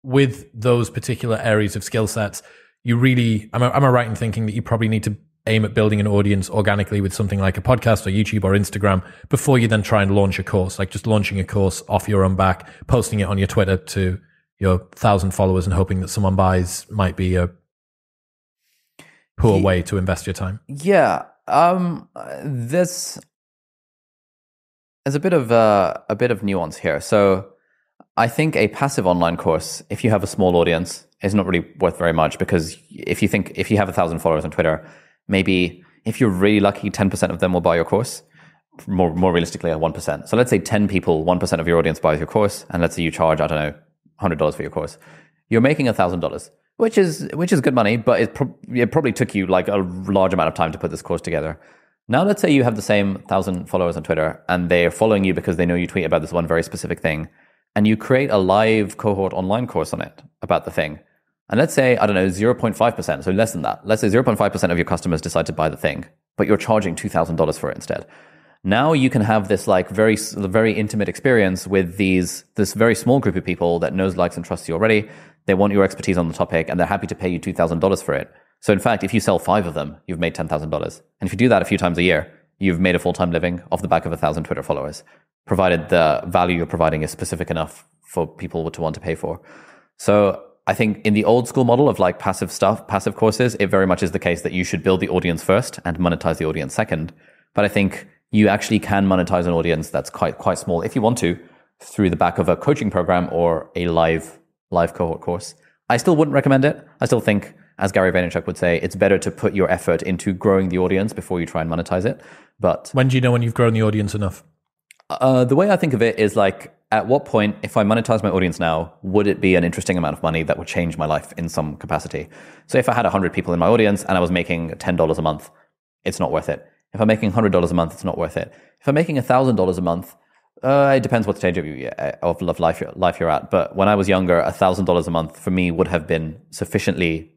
Speaker 2: with those particular areas of skill sets, you really, am I, am I right in thinking that you probably need to aim at building an audience organically with something like a podcast or YouTube or Instagram before you then try and launch a course, like just launching a course off your own back, posting it on your Twitter to your thousand followers and hoping that someone buys might be a poor way to invest your time.
Speaker 1: Yeah, um, there's there's a bit of uh, a bit of nuance here. So, I think a passive online course, if you have a small audience, is not really worth very much because if you think if you have a thousand followers on Twitter, maybe if you're really lucky, ten percent of them will buy your course. More more realistically, one percent. So let's say ten people, one percent of your audience buys your course, and let's say you charge I don't know hundred dollars for your course. You're making a thousand dollars, which is which is good money, but it, pro- it probably took you like a large amount of time to put this course together. Now, let's say you have the same thousand followers on Twitter, and they're following you because they know you tweet about this one very specific thing, and you create a live cohort online course on it about the thing. And let's say, I don't know, 0.5%, so less than that. Let's say 0.5% of your customers decide to buy the thing, but you're charging $2,000 for it instead. Now you can have this like very, very intimate experience with these, this very small group of people that knows, likes, and trusts you already. They want your expertise on the topic and they're happy to pay you $2,000 for it. So in fact, if you sell five of them, you've made $10,000. And if you do that a few times a year, you've made a full-time living off the back of a thousand Twitter followers, provided the value you're providing is specific enough for people to want to pay for. So I think in the old school model of like passive stuff, passive courses, it very much is the case that you should build the audience first and monetize the audience second. But I think you actually can monetize an audience that's quite quite small if you want to through the back of a coaching program or a live live cohort course. I still wouldn't recommend it. I still think, as Gary Vaynerchuk would say, it's better to put your effort into growing the audience before you try and monetize it. But
Speaker 2: When do you know when you've grown the audience enough?
Speaker 1: uh, the way I think of it is like, at what point, if I monetize my audience now, would it be an interesting amount of money that would change my life in some capacity? So if I had 100 people in my audience and I was making $10 a month, it's not worth it. If I'm making $100 a month, it's not worth it. If I'm making $1,000 a month, uh, it depends what stage of, you, of of life, life you're at. But when I was younger, $1,000 a month for me would have been sufficiently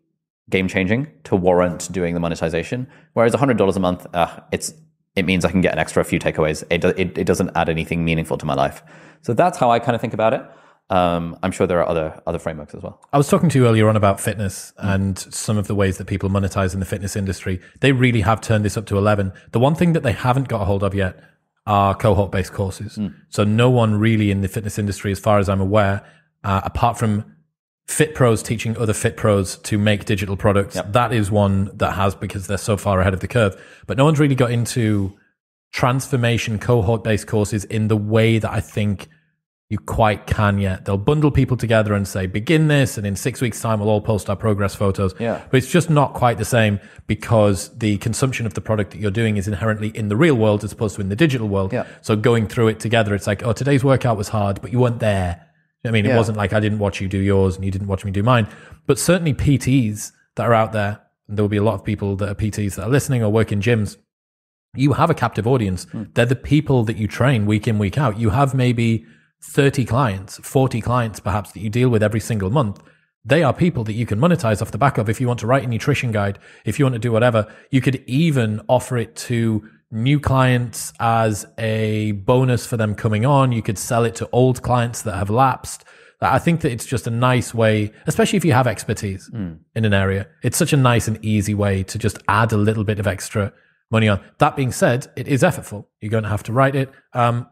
Speaker 1: game changing to warrant doing the monetization. Whereas $100 a month, uh, it's it means I can get an extra few takeaways. It, do, it, it doesn't add anything meaningful to my life. So that's how I kind of think about it. Um, I'm sure there are other other frameworks as well.
Speaker 2: I was talking to you earlier on about fitness and some of the ways that people monetize in the fitness industry. They really have turned this up to 11. The one thing that they haven't got a hold of yet are cohort based courses. So no one really in the fitness industry, as far as I'm aware, uh, apart from fit pros teaching other fit pros to make digital products, that is one that has because they're so far ahead of the curve. But no one's really got into transformation cohort based courses in the way that I think you quite can yet. They'll bundle people together and say, begin this, and in six weeks' time, we'll all post our progress photos.
Speaker 1: Yeah.
Speaker 2: But it's just not quite the same because the consumption of the product that you're doing is inherently in the real world as opposed to in the digital world.
Speaker 1: Yeah.
Speaker 2: So going through it together, it's like, oh, today's workout was hard, but you weren't there. I mean, it wasn't like I didn't watch you do yours and you didn't watch me do mine. But certainly PTs that are out there, and there will be a lot of people that are PTs that are listening or work in gyms you have a captive audience. Hmm. They're the people that you train week in, week out. You have maybe 30 clients, 40 clients perhaps that you deal with every single month. They are people that you can monetize off the back of. If you want to write a nutrition guide, if you want to do whatever, you could even offer it to new clients as a bonus for them coming on. You could sell it to old clients that have lapsed. I think that it's just a nice way, especially if you have expertise
Speaker 1: Hmm.
Speaker 2: in an area. It's such a nice and easy way to just add a little bit of extra money on. That being said, it is effortful. You're going to have to write it. Um,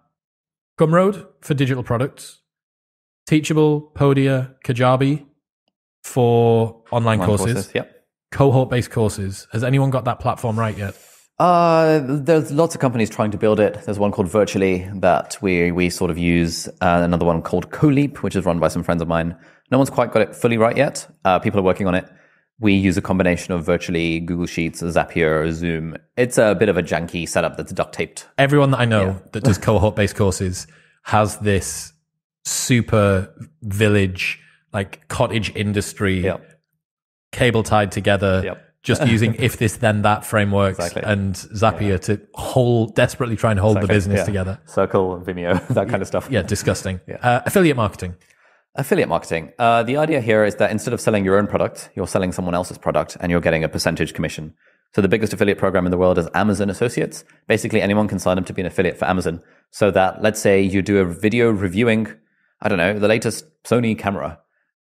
Speaker 2: Gumroad for digital products, Teachable, Podia, Kajabi for online,
Speaker 1: Online
Speaker 2: courses,
Speaker 1: Yep.
Speaker 2: cohort based courses. Has anyone got that platform right yet?
Speaker 1: Uh, there's lots of companies trying to build it. There's one called Virtually that we we sort of use. Uh, another one called CoLeap, which is run by some friends of mine. No one's quite got it fully right yet. Uh, people are working on it. We use a combination of Virtually, Google Sheets, Zapier, Zoom. It's a bit of a janky setup that's duct taped.
Speaker 2: Everyone that I know that does cohort based courses has this super village, like cottage industry
Speaker 1: Yep.
Speaker 2: cable tied together.
Speaker 1: Yep.
Speaker 2: Just using if this then that frameworks
Speaker 1: Exactly.
Speaker 2: and Zapier to hold desperately try and hold the business
Speaker 1: Yeah.
Speaker 2: together.
Speaker 1: Circle, and Vimeo, that kind of stuff.
Speaker 2: Yeah, disgusting. Uh, affiliate marketing.
Speaker 1: Affiliate marketing. Uh, the idea here is that instead of selling your own product, you're selling someone else's product and you're getting a percentage commission. So the biggest affiliate program in the world is Amazon Associates. Basically, anyone can sign up to be an affiliate for Amazon. So that, let's say you do a video reviewing, I don't know, the latest Sony camera,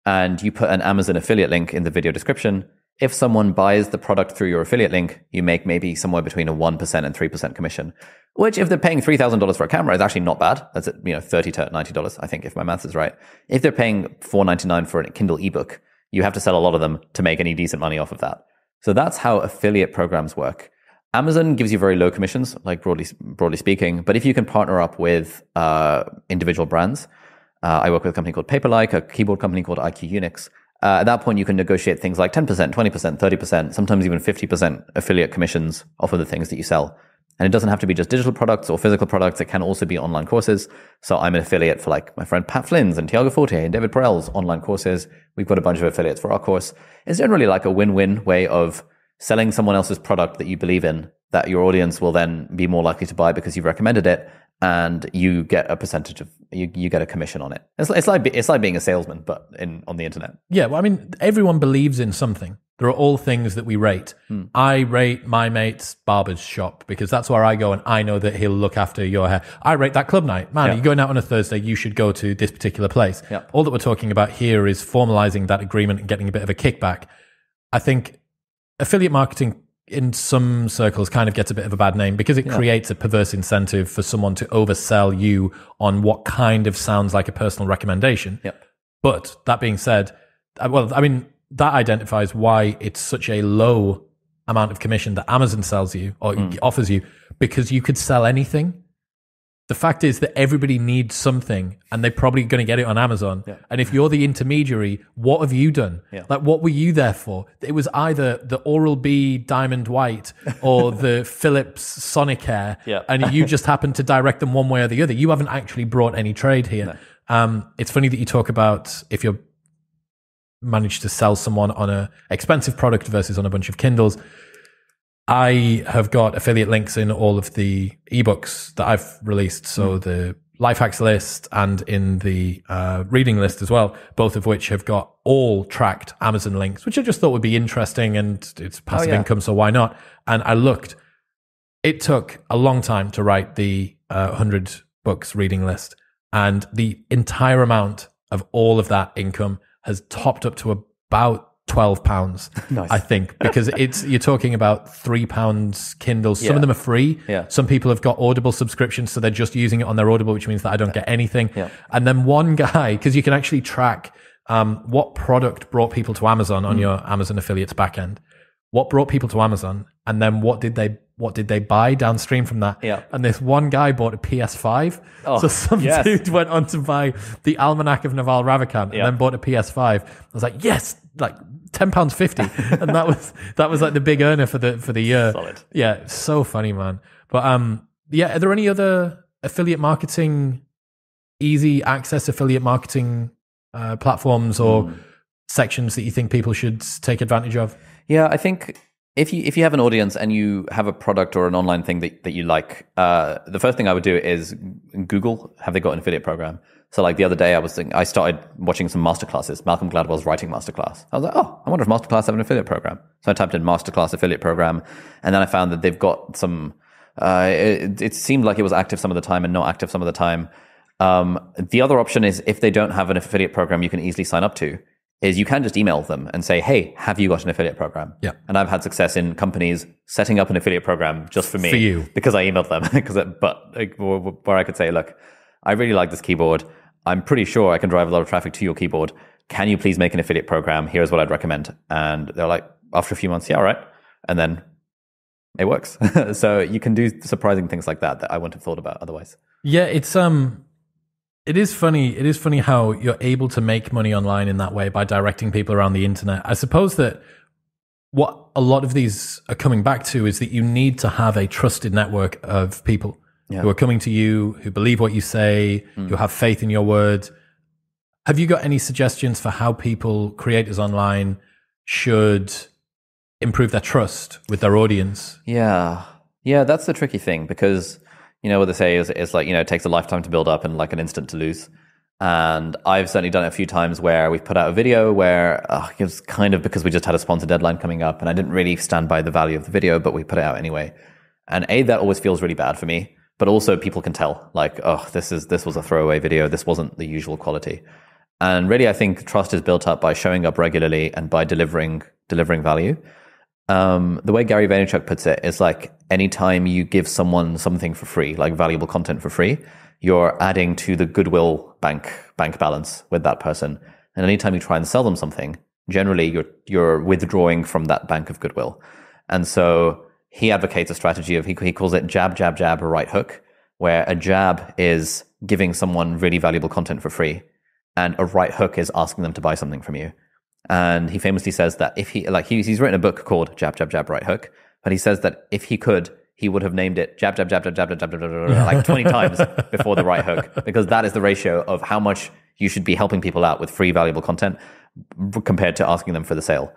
Speaker 1: and you put an Amazon affiliate link in the video description. If someone buys the product through your affiliate link, you make maybe somewhere between a 1% and 3% commission, which if they're paying $3,000 for a camera is actually not bad. That's, you know, 30 to $90, I think, if my maths is right. If they're paying $4.99 for a Kindle ebook, you have to sell a lot of them to make any decent money off of that. So that's how affiliate programs work. Amazon gives you very low commissions, like broadly broadly speaking. But if you can partner up with uh, individual brands, uh, I work with a company called Paperlike, a keyboard company called IQ Unix. Uh, at that point, you can negotiate things like 10%, 20%, 30%, sometimes even 50% affiliate commissions off of the things that you sell. And it doesn't have to be just digital products or physical products. It can also be online courses. So I'm an affiliate for like my friend Pat Flynn's and Tiago Forte and David Perell's online courses. We've got a bunch of affiliates for our course. It's generally like a win-win way of selling someone else's product that you believe in that your audience will then be more likely to buy because you've recommended it and you get a percentage of you, you get a commission on it. It's, it's like it's like being a salesman but in on the internet.
Speaker 2: Yeah, well, I mean, everyone believes in something. There are all things that we rate. Hmm. I rate my mate's barber's shop because that's where I go and I know that he'll look after your hair. I rate that club night. Man,
Speaker 1: Yeah.
Speaker 2: you're going out on a Thursday, you should go to this particular place.
Speaker 1: Yeah.
Speaker 2: All that we're talking about here is formalizing that agreement and getting a bit of a kickback. I think affiliate marketing in some circles kind of gets a bit of a bad name because it creates a perverse incentive for someone to oversell you on what kind of sounds like a personal recommendation.
Speaker 1: Yep.
Speaker 2: But that being said, uh, well, I mean, that identifies why it's such a low amount of commission that Amazon sells you or offers you because you could sell anything. The fact is that everybody needs something and they're probably going to get it on Amazon. And if you're the intermediary, what have you done?
Speaker 1: Yeah.
Speaker 2: Like, what were you there for? It was either the Oral B Diamond White or the Philips Sonicare.
Speaker 1: Yeah.
Speaker 2: And you just happened to direct them one way or the other. You haven't actually brought any trade here. Um, it's funny that you talk about if you're managed to sell someone on a expensive product versus on a bunch of Kindles. I have got affiliate links in all of the ebooks that I've released. So the life hacks list and in the uh, reading list as well, both of which have got all tracked Amazon links, which I just thought would be interesting and it's passive
Speaker 1: yeah.
Speaker 2: income. So why not? And I looked, it took a long time to write the uh, 100 books reading list. And the entire amount of all of that income has topped up to about 12 pounds,
Speaker 1: Nice.
Speaker 2: I think, because it's, you're talking about three pounds Kindles. Some
Speaker 1: Yeah.
Speaker 2: of them are free.
Speaker 1: Yeah.
Speaker 2: Some people have got Audible subscriptions, so they're just using it on their Audible, which means that I don't get anything.
Speaker 1: Yeah.
Speaker 2: And then one guy, because you can actually track um, what product brought people to Amazon
Speaker 1: Mm.
Speaker 2: on your Amazon affiliates backend, what brought people to Amazon, and then what did they what did they buy downstream from that?
Speaker 1: Yeah.
Speaker 2: And this one guy bought a PS5.
Speaker 1: Oh,
Speaker 2: so some
Speaker 1: yes.
Speaker 2: dude went on to buy the Almanac of Naval Ravikant and
Speaker 1: Yeah.
Speaker 2: then bought a PS5. I was like, yes, like ten pounds fifty, and that was that was like the big earner for the for the year.
Speaker 1: Solid.
Speaker 2: Yeah, so funny, man. But um, yeah, are there any other affiliate marketing, easy access affiliate marketing uh, platforms or
Speaker 1: Hmm.
Speaker 2: sections that you think people should take advantage of?
Speaker 1: Yeah, I think if you if you have an audience and you have a product or an online thing that, that you like, uh, the first thing I would do is Google have they got an affiliate program. So like the other day, I was thinking, I started watching some masterclasses, Malcolm Gladwell's writing masterclass. I was like, oh, I wonder if masterclass have an affiliate program. So I typed in masterclass affiliate program, and then I found that they've got some. Uh, it, it seemed like it was active some of the time and not active some of the time. Um, the other option is if they don't have an affiliate program you can easily sign up to, is you can just email them and say, "Hey, have you got an affiliate program?"
Speaker 2: Yeah.
Speaker 1: And I've had success in companies setting up an affiliate program just for me,
Speaker 2: For you.
Speaker 1: because I emailed them. Because, but like, where where I could say, "Look, I really like this keyboard. I'm pretty sure I can drive a lot of traffic to your keyboard. Can you please make an affiliate program? Here's what I'd recommend." And they're like, after a few months, "Yeah, all right," and then it works. so you can do surprising things like that that I wouldn't have thought about otherwise.
Speaker 2: Yeah, it's um it is funny. It is funny how you're able to make money online in that way by directing people around the internet. I suppose that what a lot of these are coming back to is that you need to have a trusted network of people
Speaker 1: Yeah.
Speaker 2: who are coming to you, who believe what you say, who have faith in your word. Have you got any suggestions for how people, creators online, should improve their trust with their audience?
Speaker 1: Yeah. Yeah, that's the tricky thing because, you know, what they say is, is like, you know, it takes a lifetime to build up and like an instant to lose. And I've certainly done it a few times where we've put out a video where uh, it was kind of because we just had a sponsor deadline coming up and I didn't really stand by the value of the video, but we put it out anyway. And A, that always feels really bad for me, but also people can tell like, oh, this is, this was a throwaway video. This wasn't the usual quality. And really, I think trust is built up by showing up regularly and by delivering, delivering value um, the way Gary Vaynerchuk puts it is like anytime you give someone something for free, like valuable content for free, you're adding to the goodwill bank bank balance with that person. And anytime you try and sell them something, generally you're you're withdrawing from that bank of goodwill. And so he advocates a strategy of he, he calls it jab jab jab right hook, where a jab is giving someone really valuable content for free, and a right hook is asking them to buy something from you. And he famously says that if he, like, he's, he's written a book called Jab, Jab, Jab, Right Hook, but he says that if he could, he would have named it Jab, Jab, Jab, Jab, Jab, Jab, Jab, Jab, Jab, Jab, like 20 times before the right hook, because that is the ratio of how much you should be helping people out with free, valuable content compared to asking them for the sale.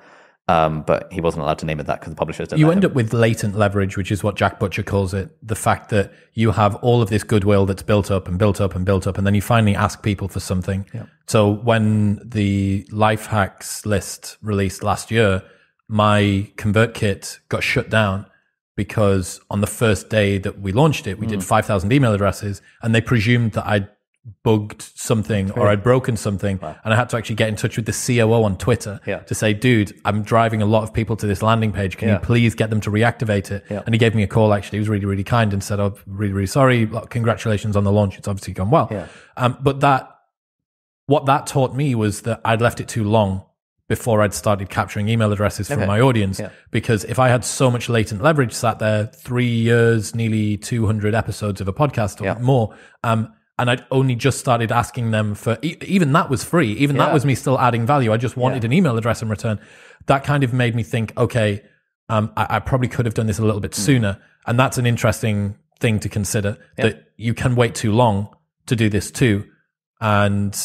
Speaker 1: Um, but he wasn't allowed to name it that because the publishers didn't.
Speaker 2: You
Speaker 1: let
Speaker 2: end
Speaker 1: him.
Speaker 2: up with latent leverage, which is what Jack Butcher calls it. The fact that you have all of this goodwill that's built up and built up and built up, and then you finally ask people for something. So when the life hacks list released last year, my convert ConvertKit got shut down because on the first day that we launched it, we
Speaker 1: Hmm.
Speaker 2: did 5,000 email addresses and they presumed that I'd bugged something or I'd broken something. And I had to actually get in touch with the COO on Twitter
Speaker 1: Yeah.
Speaker 2: to say, dude, I'm driving a lot of people to this landing page. Can
Speaker 1: Yeah.
Speaker 2: you please get them to reactivate it?
Speaker 1: Yeah.
Speaker 2: And he gave me a call actually. He was really, really kind and said, Oh, really, really sorry. Congratulations on the launch. It's obviously gone well.
Speaker 1: Yeah.
Speaker 2: Um, but that, what that taught me was that I'd left it too long before I'd started capturing email addresses from
Speaker 1: Okay.
Speaker 2: my audience.
Speaker 1: Yeah.
Speaker 2: Because if I had so much latent leverage sat there, three years, nearly 200 episodes of a podcast or
Speaker 1: Yeah.
Speaker 2: more, um, and I'd only just started asking them for, e- even that was free. Even that was me still adding value. I just wanted
Speaker 1: Yeah.
Speaker 2: an email address in return. That kind of made me think, okay, um, I, I probably could have done this a little bit sooner. And that's an interesting thing to consider that you can wait too long to do this too. And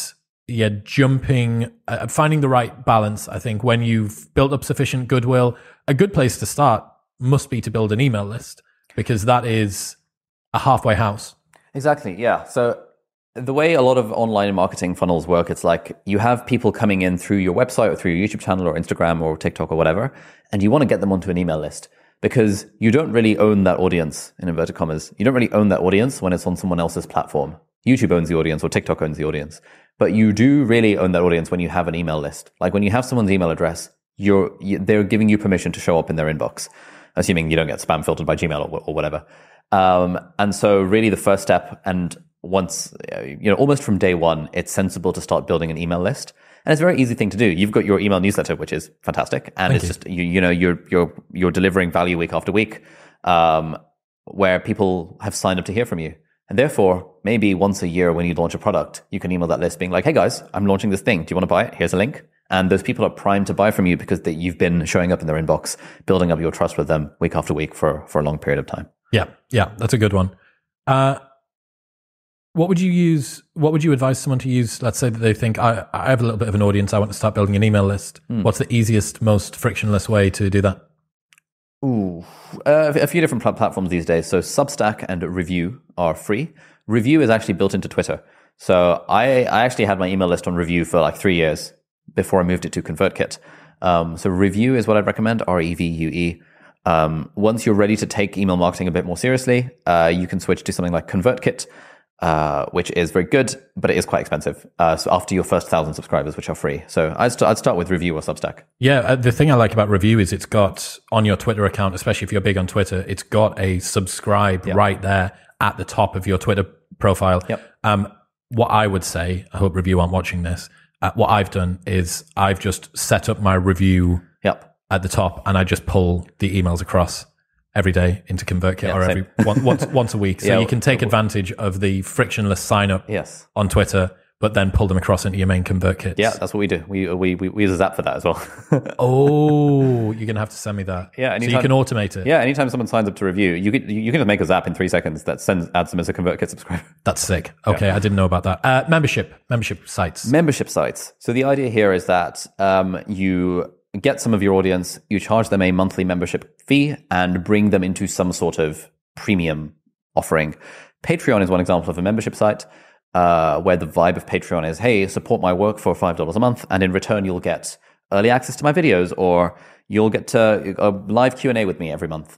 Speaker 2: yeah, jumping, uh, finding the right balance. I think when you've built up sufficient goodwill, a good place to start must be to build an email list because that is a halfway house.
Speaker 1: Exactly. Yeah. So the way a lot of online marketing funnels work, it's like you have people coming in through your website or through your YouTube channel or Instagram or TikTok or whatever, and you want to get them onto an email list because you don't really own that audience in inverted commas. You don't really own that audience when it's on someone else's platform. YouTube owns the audience or TikTok owns the audience, but you do really own that audience when you have an email list. Like when you have someone's email address, you're, they're giving you permission to show up in their inbox, assuming you don't get spam filtered by Gmail or, or whatever. Um, and so really the first step and once, you know, almost from day one, it's sensible to start building an email list. And it's a very easy thing to do. You've got your email newsletter, which is fantastic. And it's just, you, you know, you're, you're, you're delivering value week after week, um, where people have signed up to hear from you. And therefore, maybe once a year when you launch a product, you can email that list being like, Hey guys, I'm launching this thing. Do you want to buy it? Here's a link. And those people are primed to buy from you because they, you've been showing up in their inbox, building up your trust with them week after week for, for a long period of time.
Speaker 2: Yeah, yeah, that's a good one. Uh, what would you use? What would you advise someone to use? Let's say that they think I, I have a little bit of an audience. I want to start building an email list. What's the easiest, most frictionless way to do that?
Speaker 1: Ooh, uh, a few different pl- platforms these days. So Substack and Revue are free. Revue is actually built into Twitter. So I, I actually had my email list on Revue for like three years before I moved it to ConvertKit. Um, so Revue is what I'd recommend. R E V U E. Um, once you're ready to take email marketing a bit more seriously, uh, you can switch to something like ConvertKit. Uh, which is very good, but it is quite expensive. Uh, so after your first thousand subscribers, which are free, so I'd, st- I'd start with Revue or Substack.
Speaker 2: Yeah, uh, the thing I like about Revue is it's got on your Twitter account, especially if you're big on Twitter, it's got a subscribe right there at the top of your Twitter profile.
Speaker 1: Yep.
Speaker 2: Um, what I would say, I hope Revue aren't watching this. Uh, what I've done is I've just set up my Revue
Speaker 1: Yep.
Speaker 2: at the top, and I just pull the emails across every day into ConvertKit or every one, once once a week. So
Speaker 1: Yeah,
Speaker 2: you can take advantage of the frictionless sign up
Speaker 1: Yes.
Speaker 2: on Twitter, but then pull them across into your main ConvertKit.
Speaker 1: Yeah, that's what we do. We we we, we use a Zap for that as well.
Speaker 2: Oh, you're gonna have to send me that.
Speaker 1: Yeah,
Speaker 2: so you can automate it.
Speaker 1: yeah, anytime someone signs up to Revue, you can you can just make a Zap in three seconds that sends adds them as a ConvertKit subscriber.
Speaker 2: That's sick. Okay, I didn't know about that. Uh, membership, membership sites.
Speaker 1: membership sites. So the idea here is that um, you get some of your audience, you charge them a monthly membership fee, and bring them into some sort of premium offering. Patreon is one example of a membership site. Uh, where the vibe of Patreon is, hey, support my work for five dollars a month, and in return you'll get early access to my videos, or you'll get to a live Q and A with me every month.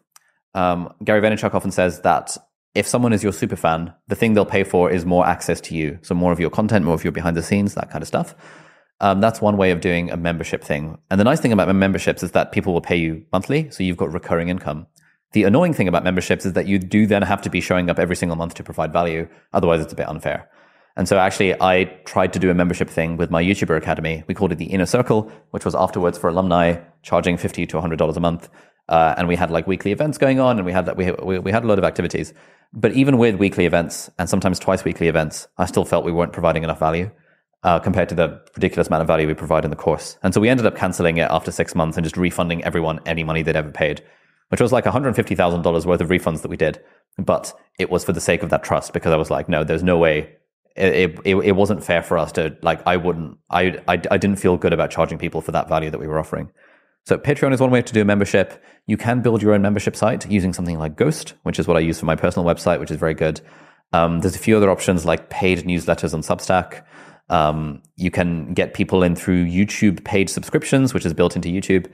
Speaker 1: Um, Gary Vaynerchuk often says that if someone is your super fan, the thing they'll pay for is more access to you. So more of your content, more of your behind the scenes, that kind of stuff. Um, that's one way of doing a membership thing. And the nice thing about memberships is that people will pay you monthly, so you've got recurring income. The annoying thing about memberships is that you do then have to be showing up every single month to provide value. Otherwise, it's a bit unfair. And so actually, I tried to do a membership thing with my YouTuber Academy. We called it the Inner Circle, which was afterwards for alumni, charging fifty to hundred dollars a month. Uh, and we had like weekly events going on, and we had we, we we had a lot of activities. But even with weekly events and sometimes twice weekly events, I still felt we weren't providing enough value uh, compared to the ridiculous amount of value we provide in the course. And so we ended up canceling it after six months and just refunding everyone any money they'd ever paid, which was like $150,000 worth of refunds that we did. But it was for the sake of that trust because I was like, no, there's no way. It, it, it wasn't fair for us to like I wouldn't I, I I didn't feel good about charging people for that value that we were offering. So Patreon is one way to do a membership. You can build your own membership site using something like Ghost, which is what I use for my personal website, which is very good. Um, there's a few other options like paid newsletters on Substack. Um, you can get people in through YouTube paid subscriptions, which is built into YouTube,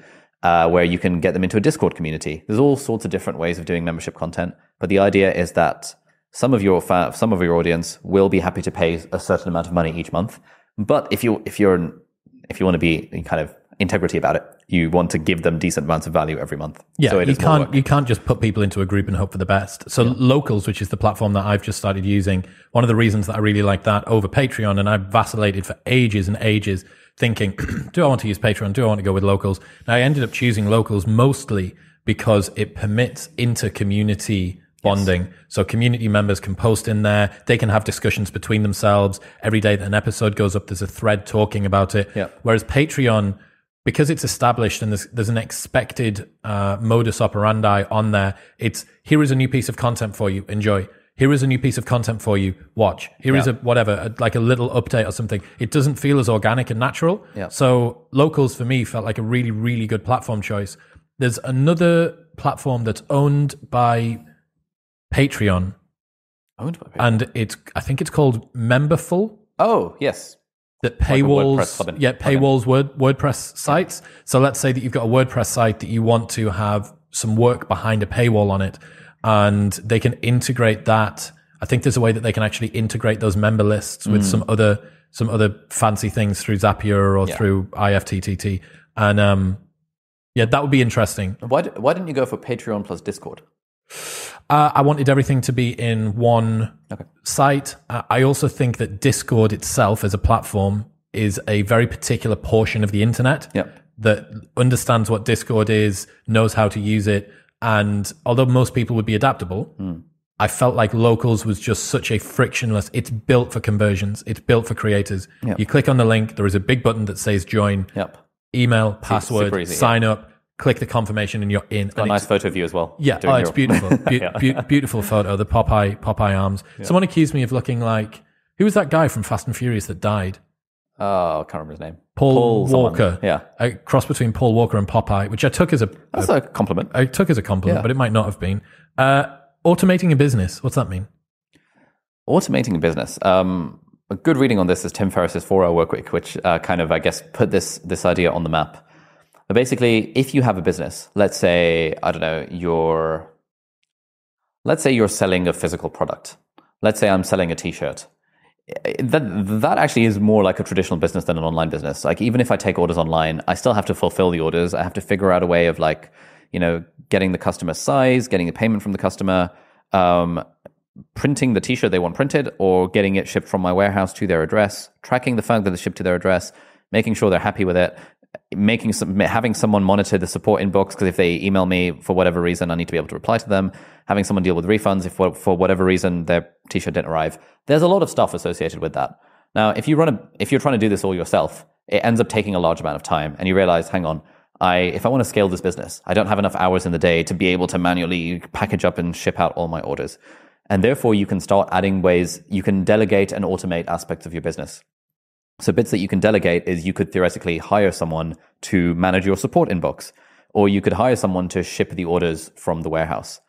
Speaker 1: uh, where you can get them into a Discord community. There's all sorts of different ways of doing membership content, but the idea is that some of your fa- some of your audience will be happy to pay a certain amount of money each month. But if you if you're if you want to be kind of integrity about it, you want to give them decent amounts of value every month.
Speaker 2: Yeah,
Speaker 1: so it
Speaker 2: you can't you can't just put people into a group and hope for the best. So locals, which is the platform that I've just started using, one of the reasons that I really like that over Patreon, and I've vacillated for ages and ages, thinking, do I want to use Patreon? Do I want to go with locals? Now I ended up choosing locals mostly because it permits inter community bonding. So community members can post in there. They can have discussions between themselves. Every day that an episode goes up, there's a thread talking about it.
Speaker 1: Yeah.
Speaker 2: Whereas Patreon, because it's established and there's, there's an expected uh, modus operandi on there, it's here is a new piece of content for you. Enjoy. Here is a new piece of content for you. Watch. Here is a whatever, a, like a little update or something. It doesn't feel as organic and natural.
Speaker 1: Yeah.
Speaker 2: So locals for me felt like a really, really good platform choice. There's another platform that's owned by Patreon,
Speaker 1: Owned by Patreon.
Speaker 2: and it's I think it's called Memberful
Speaker 1: oh yes,
Speaker 2: that
Speaker 1: Like
Speaker 2: paywalls
Speaker 1: WordPress
Speaker 2: yeah paywalls word WordPress sites. So let's say that you've got a WordPress site that you want to have some work behind a paywall on it, and they can integrate that. I think there's a way that they can actually integrate those member lists with some other some other fancy things through Zapier or
Speaker 1: Yeah.
Speaker 2: through IFTTT, and um, yeah, that would be interesting.
Speaker 1: why d- why didn't you go for Patreon plus Discord?
Speaker 2: Uh, I wanted everything to be in one
Speaker 1: Okay.
Speaker 2: site. Uh, I also think that Discord itself as a platform is a very particular portion of the internet
Speaker 1: Yep.
Speaker 2: that understands what Discord is, knows how to use it. And although most people would be adaptable, I felt like locals was just such a frictionless, it's built for conversions. It's built for creators.
Speaker 1: Yep.
Speaker 2: You click on the link. There is a big button that says join,
Speaker 1: Yep.
Speaker 2: email, password,
Speaker 1: easy, yeah.
Speaker 2: sign up, click the confirmation and you're in.
Speaker 1: A nice photo of you as well.
Speaker 2: yeah, oh, it's beautiful, Beau- beau- beautiful photo. The Popeye Popeye arms. Someone accused me of looking like who was that guy from Fast and Furious that died?
Speaker 1: Oh, I can't remember his name.
Speaker 2: Paul,
Speaker 1: someone.
Speaker 2: Walker.
Speaker 1: Yeah,
Speaker 2: a cross between Paul Walker and Popeye, which I took as a
Speaker 1: that's a compliment.
Speaker 2: I took as a compliment,
Speaker 1: Yeah.
Speaker 2: but it might not have been. Uh, automating a business. What's that mean?
Speaker 1: Automating a business. Um, a good reading on this is Tim Ferriss's Four Hour Work Week, which uh, kind of, I guess, put this this idea on the map. But basically, if you have a business, let's say, I don't know, you're, let's say you're selling a physical product. let's say I'm selling a T-shirt. That that actually is more like a traditional business than an online business. Like even if I take orders online, I still have to fulfill the orders. I have to figure out a way of like, you know, getting the customer size, getting the payment from the customer, um, printing the T-shirt they want printed, or getting it shipped from my warehouse to their address, tracking the fact that it's shipped to their address, making sure they're happy with it, making some having someone monitor the support inbox because if they email me for whatever reason, I need to be able to reply to them. Having someone deal with refunds if for, for whatever reason their t-shirt didn't arrive. There's a lot of stuff associated with that. Now, if you run a if you're trying to do this all yourself, it ends up taking a large amount of time, and you realize, hang on. I, if I want to scale this business, I don't have enough hours in the day to be able to manually package up and ship out all my orders. And therefore, you can start adding ways you can delegate and automate aspects of your business. So bits that you can delegate is you could theoretically hire someone to manage your support inbox, or you could hire someone to ship the orders from the warehouse.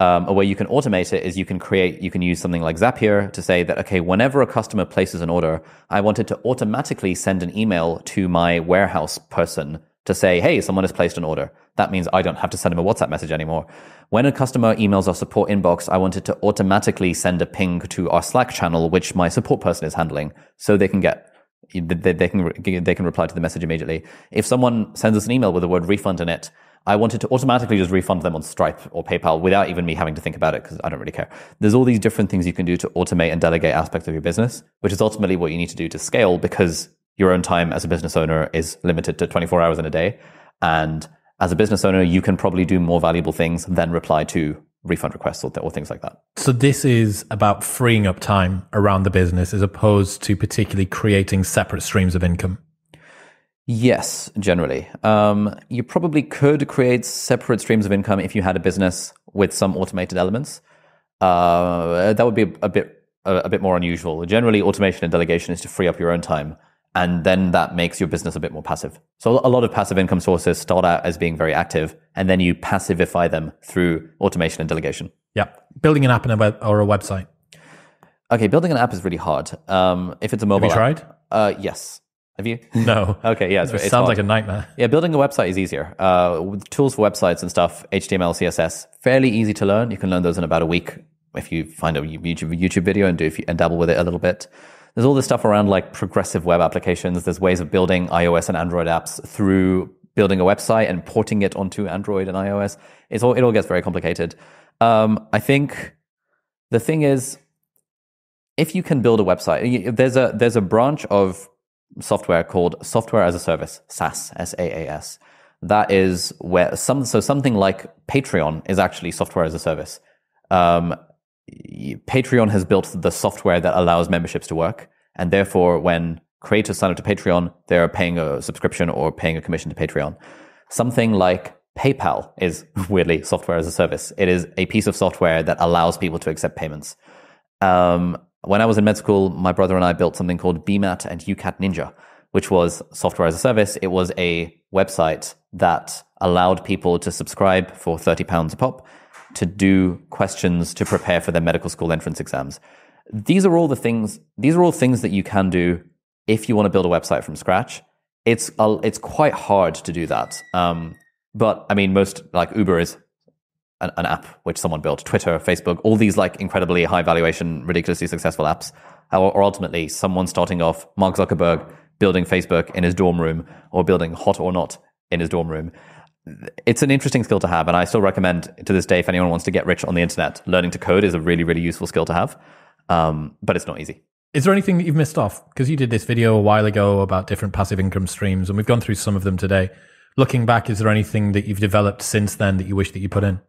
Speaker 1: Um, a way you can automate it is you can create, you can use something like Zapier to say that, okay, whenever a customer places an order, I wanted to automatically send an email to my warehouse person to say, hey, someone has placed an order. That means I don't have to send them a WhatsApp message anymore. When a customer emails our support inbox, I wanted to automatically send a ping to our Slack channel, which my support person is handling, so they can get they, they can they can reply to the message immediately. If someone sends us an email with the word refund in it, I wanted to automatically just refund them on Stripe or PayPal without even me having to think about it because I don't really care. There's all these different things you can do to automate and delegate aspects of your business, which is ultimately what you need to do to scale because your own time as a business owner is limited to 24 hours in a day. And as a business owner, you can probably do more valuable things than reply to refund requests or, th- or things like that.
Speaker 2: So this is about freeing up time around the business as opposed to particularly creating separate streams of income.
Speaker 1: Yes, generally. Um, you probably could create separate streams of income if you had a business with some automated elements. Uh, that would be a, a bit a, a, bit more unusual. Generally, automation and delegation is to free up your own time, and then that makes your business a bit more passive. So a lot of passive income sources start out as being very active, and then you passivify them through automation and delegation.
Speaker 2: Yeah, building an app and a web, or a website.
Speaker 1: Okay, building an app is really hard. Um, if it's a mobile,
Speaker 2: have you tried?
Speaker 1: Uh, yes. Have you?
Speaker 2: No.
Speaker 1: okay, yeah. It's,
Speaker 2: it
Speaker 1: it's
Speaker 2: sounds
Speaker 1: hard.
Speaker 2: like a nightmare.
Speaker 1: Yeah, building a website is easier. Uh, with tools for websites and stuff, HTML, CSS, fairly easy to learn. You can learn those in about a week if you find a YouTube YouTube video and do if you, and dabble with it a little bit. There's all this stuff around like progressive web applications. There's ways of building iOS and Android apps through building a website and porting it onto Android and iOS. It's all it all gets very complicated. Um, I think the thing is, if you can build a website, there's a there's a branch of software called software as a service, SaaS, S A A S. That is where some so something like Patreon is actually software as a service. Um, Patreon has built the software that allows memberships to work, and therefore, when creators sign up to Patreon, they're paying a subscription or paying a commission to Patreon. Something like PayPal is weirdly software as a service. It is a piece of software that allows people to accept payments. Um, when I was in med school, my brother and I built something called BMAT and UCAT Ninja, which was software as a service. It was a website that allowed people to subscribe for 30 pounds a pop to do questions to prepare for their medical school entrance exams. These are all the things, these are all things that you can do if you want to build a website from scratch. It's, it's quite hard to do that. Um, but I mean, most like Uber is an, an, app which someone built, Twitter, Facebook, all these like incredibly high valuation, ridiculously successful apps, or ultimately someone starting off, Mark Zuckerberg building Facebook in his dorm room or building Hot or Not in his dorm room. It's an interesting skill to have, and I still recommend to this day if anyone wants to get rich on the internet, learning to code is a really, really useful skill to have. Um, but it's not easy.
Speaker 2: Is there anything that you've missed off? Because you did this video a while ago about different passive income streams, and we've gone through some of them today. Looking back, is there anything that you've developed since then that you wish that you put in?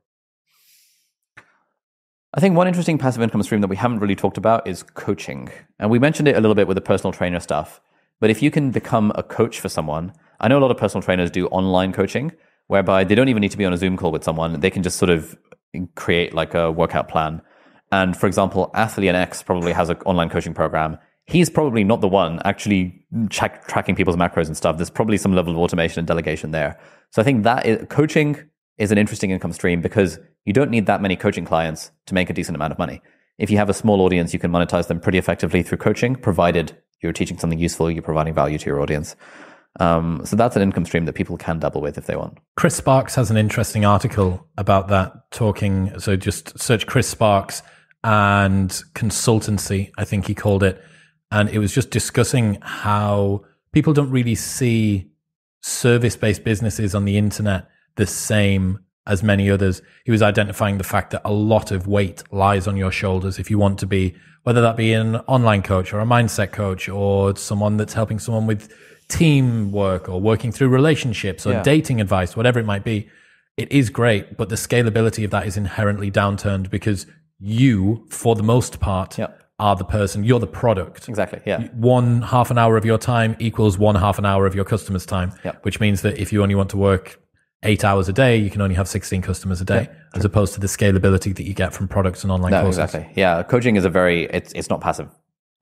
Speaker 1: I think one interesting passive income stream that we haven't really talked about is coaching. And we mentioned it a little bit with the personal trainer stuff. But if you can become a coach for someone, I know a lot of personal trainers do online coaching, whereby they don't even need to be on a Zoom call with someone. They can just sort of create like a workout plan. And for example, Athlean X probably has an online coaching program. He's probably not the one actually check, tracking people's macros and stuff. There's probably some level of automation and delegation there. So I think that is, coaching is an interesting income stream because you don't need that many coaching clients to make a decent amount of money. If you have a small audience, you can monetize them pretty effectively through coaching, provided you're teaching something useful, you're providing value to your audience. Um, so that's an income stream that people can double with if they want.
Speaker 2: Chris Sparks has an interesting article about that, talking. So just search Chris Sparks and consultancy, I think he called it. And it was just discussing how people don't really see service based businesses on the internet the same as many others. He was identifying the fact that a lot of weight lies on your shoulders if you want to be, whether that be an online coach or a mindset coach or someone that's helping someone with teamwork or working through relationships or
Speaker 1: Yeah.
Speaker 2: dating advice, whatever it might be. It is great, but the scalability of that is inherently downturned because you, for the most part,
Speaker 1: Yep.
Speaker 2: are the person, you're the product
Speaker 1: Exactly. Yeah.
Speaker 2: one half an hour of your time equals one half an hour of your customer's time,
Speaker 1: Yep.
Speaker 2: which means that if you only want to work eight hours a day, you can only have 16 customers a day, as opposed to the scalability that you get from products and online
Speaker 1: No,
Speaker 2: courses.
Speaker 1: exactly. Yeah, coaching is a very it's it's not passive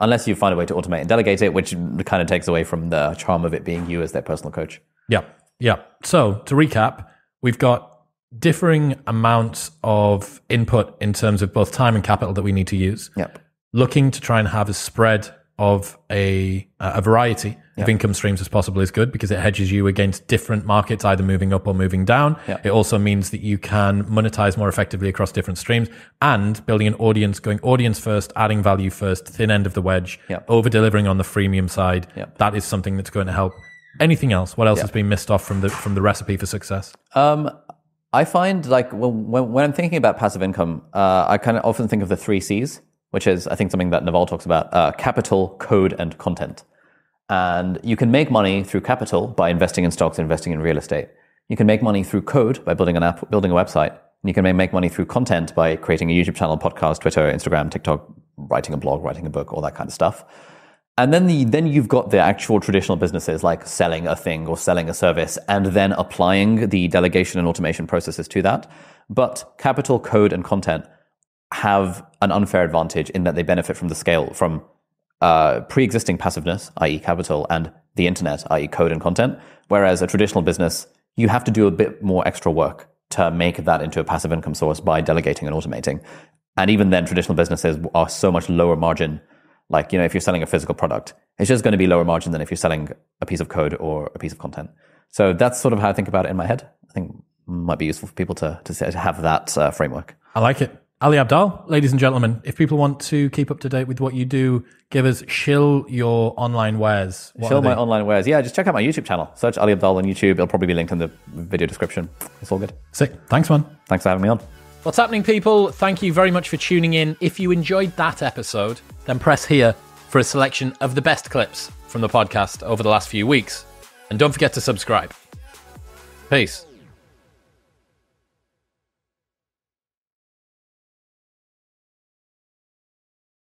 Speaker 1: unless you find a way to automate and delegate it, which kind of takes away from the charm of it being you as their personal coach.
Speaker 2: Yeah. Yeah. So to recap, we've got differing amounts of input in terms of both time and capital that we need to use.
Speaker 1: Yep.
Speaker 2: looking to try and have a spread of a a variety of income streams as possible is good because it hedges you against different markets either moving up or moving down.
Speaker 1: Yeah.
Speaker 2: It also means that you can monetize more effectively across different streams and building an audience, going audience first, adding value first, thin end of the wedge,
Speaker 1: Yeah.
Speaker 2: over delivering on the freemium side. That is something that's going to help. Anything else? What else has been missed off from the from the recipe for success?
Speaker 1: Um, I find like when, when, when I'm thinking about passive income, uh, I kind of often think of the three C's, which is I think something that Naval talks about: uh, capital, code, and content. And you can make money through capital by investing in stocks, investing in real estate. You can make money through code by building an app, building a website. And you can make money through content by creating a YouTube channel, podcast, Twitter, Instagram, TikTok, writing a blog, writing a book, all that kind of stuff. And then the, then you've got the actual traditional businesses like selling a thing or selling a service and then applying the delegation and automation processes to that. But capital, code, and content have an unfair advantage in that they benefit from the scale from uh, pre-existing passiveness, i.e., capital, and the internet, i.e., code and content. Whereas a traditional business, you have to do a bit more extra work to make that into a passive income source by delegating and automating. And even then, traditional businesses are so much lower margin. Like, you know, if you're selling a physical product, it's just going to be lower margin than if you're selling a piece of code or a piece of content. So that's sort of how I think about it in my head. I think might be useful for people to, to, to have that uh, framework.
Speaker 2: I like it. Ali Abdaal, ladies and gentlemen, if people want to keep up to date with what you do, give us shill your online wares. What
Speaker 1: Show
Speaker 2: are
Speaker 1: my online wares. Yeah, just check out my YouTube channel. Search Ali Abdaal on YouTube. It'll probably be linked in the video description. It's all good.
Speaker 2: Sick. Thanks, man.
Speaker 1: Thanks for having me on.
Speaker 2: What's happening, people? Thank you very much for tuning in. If you enjoyed that episode, then press here for a selection of the best clips from the podcast over the last few weeks. And don't forget to subscribe. Peace.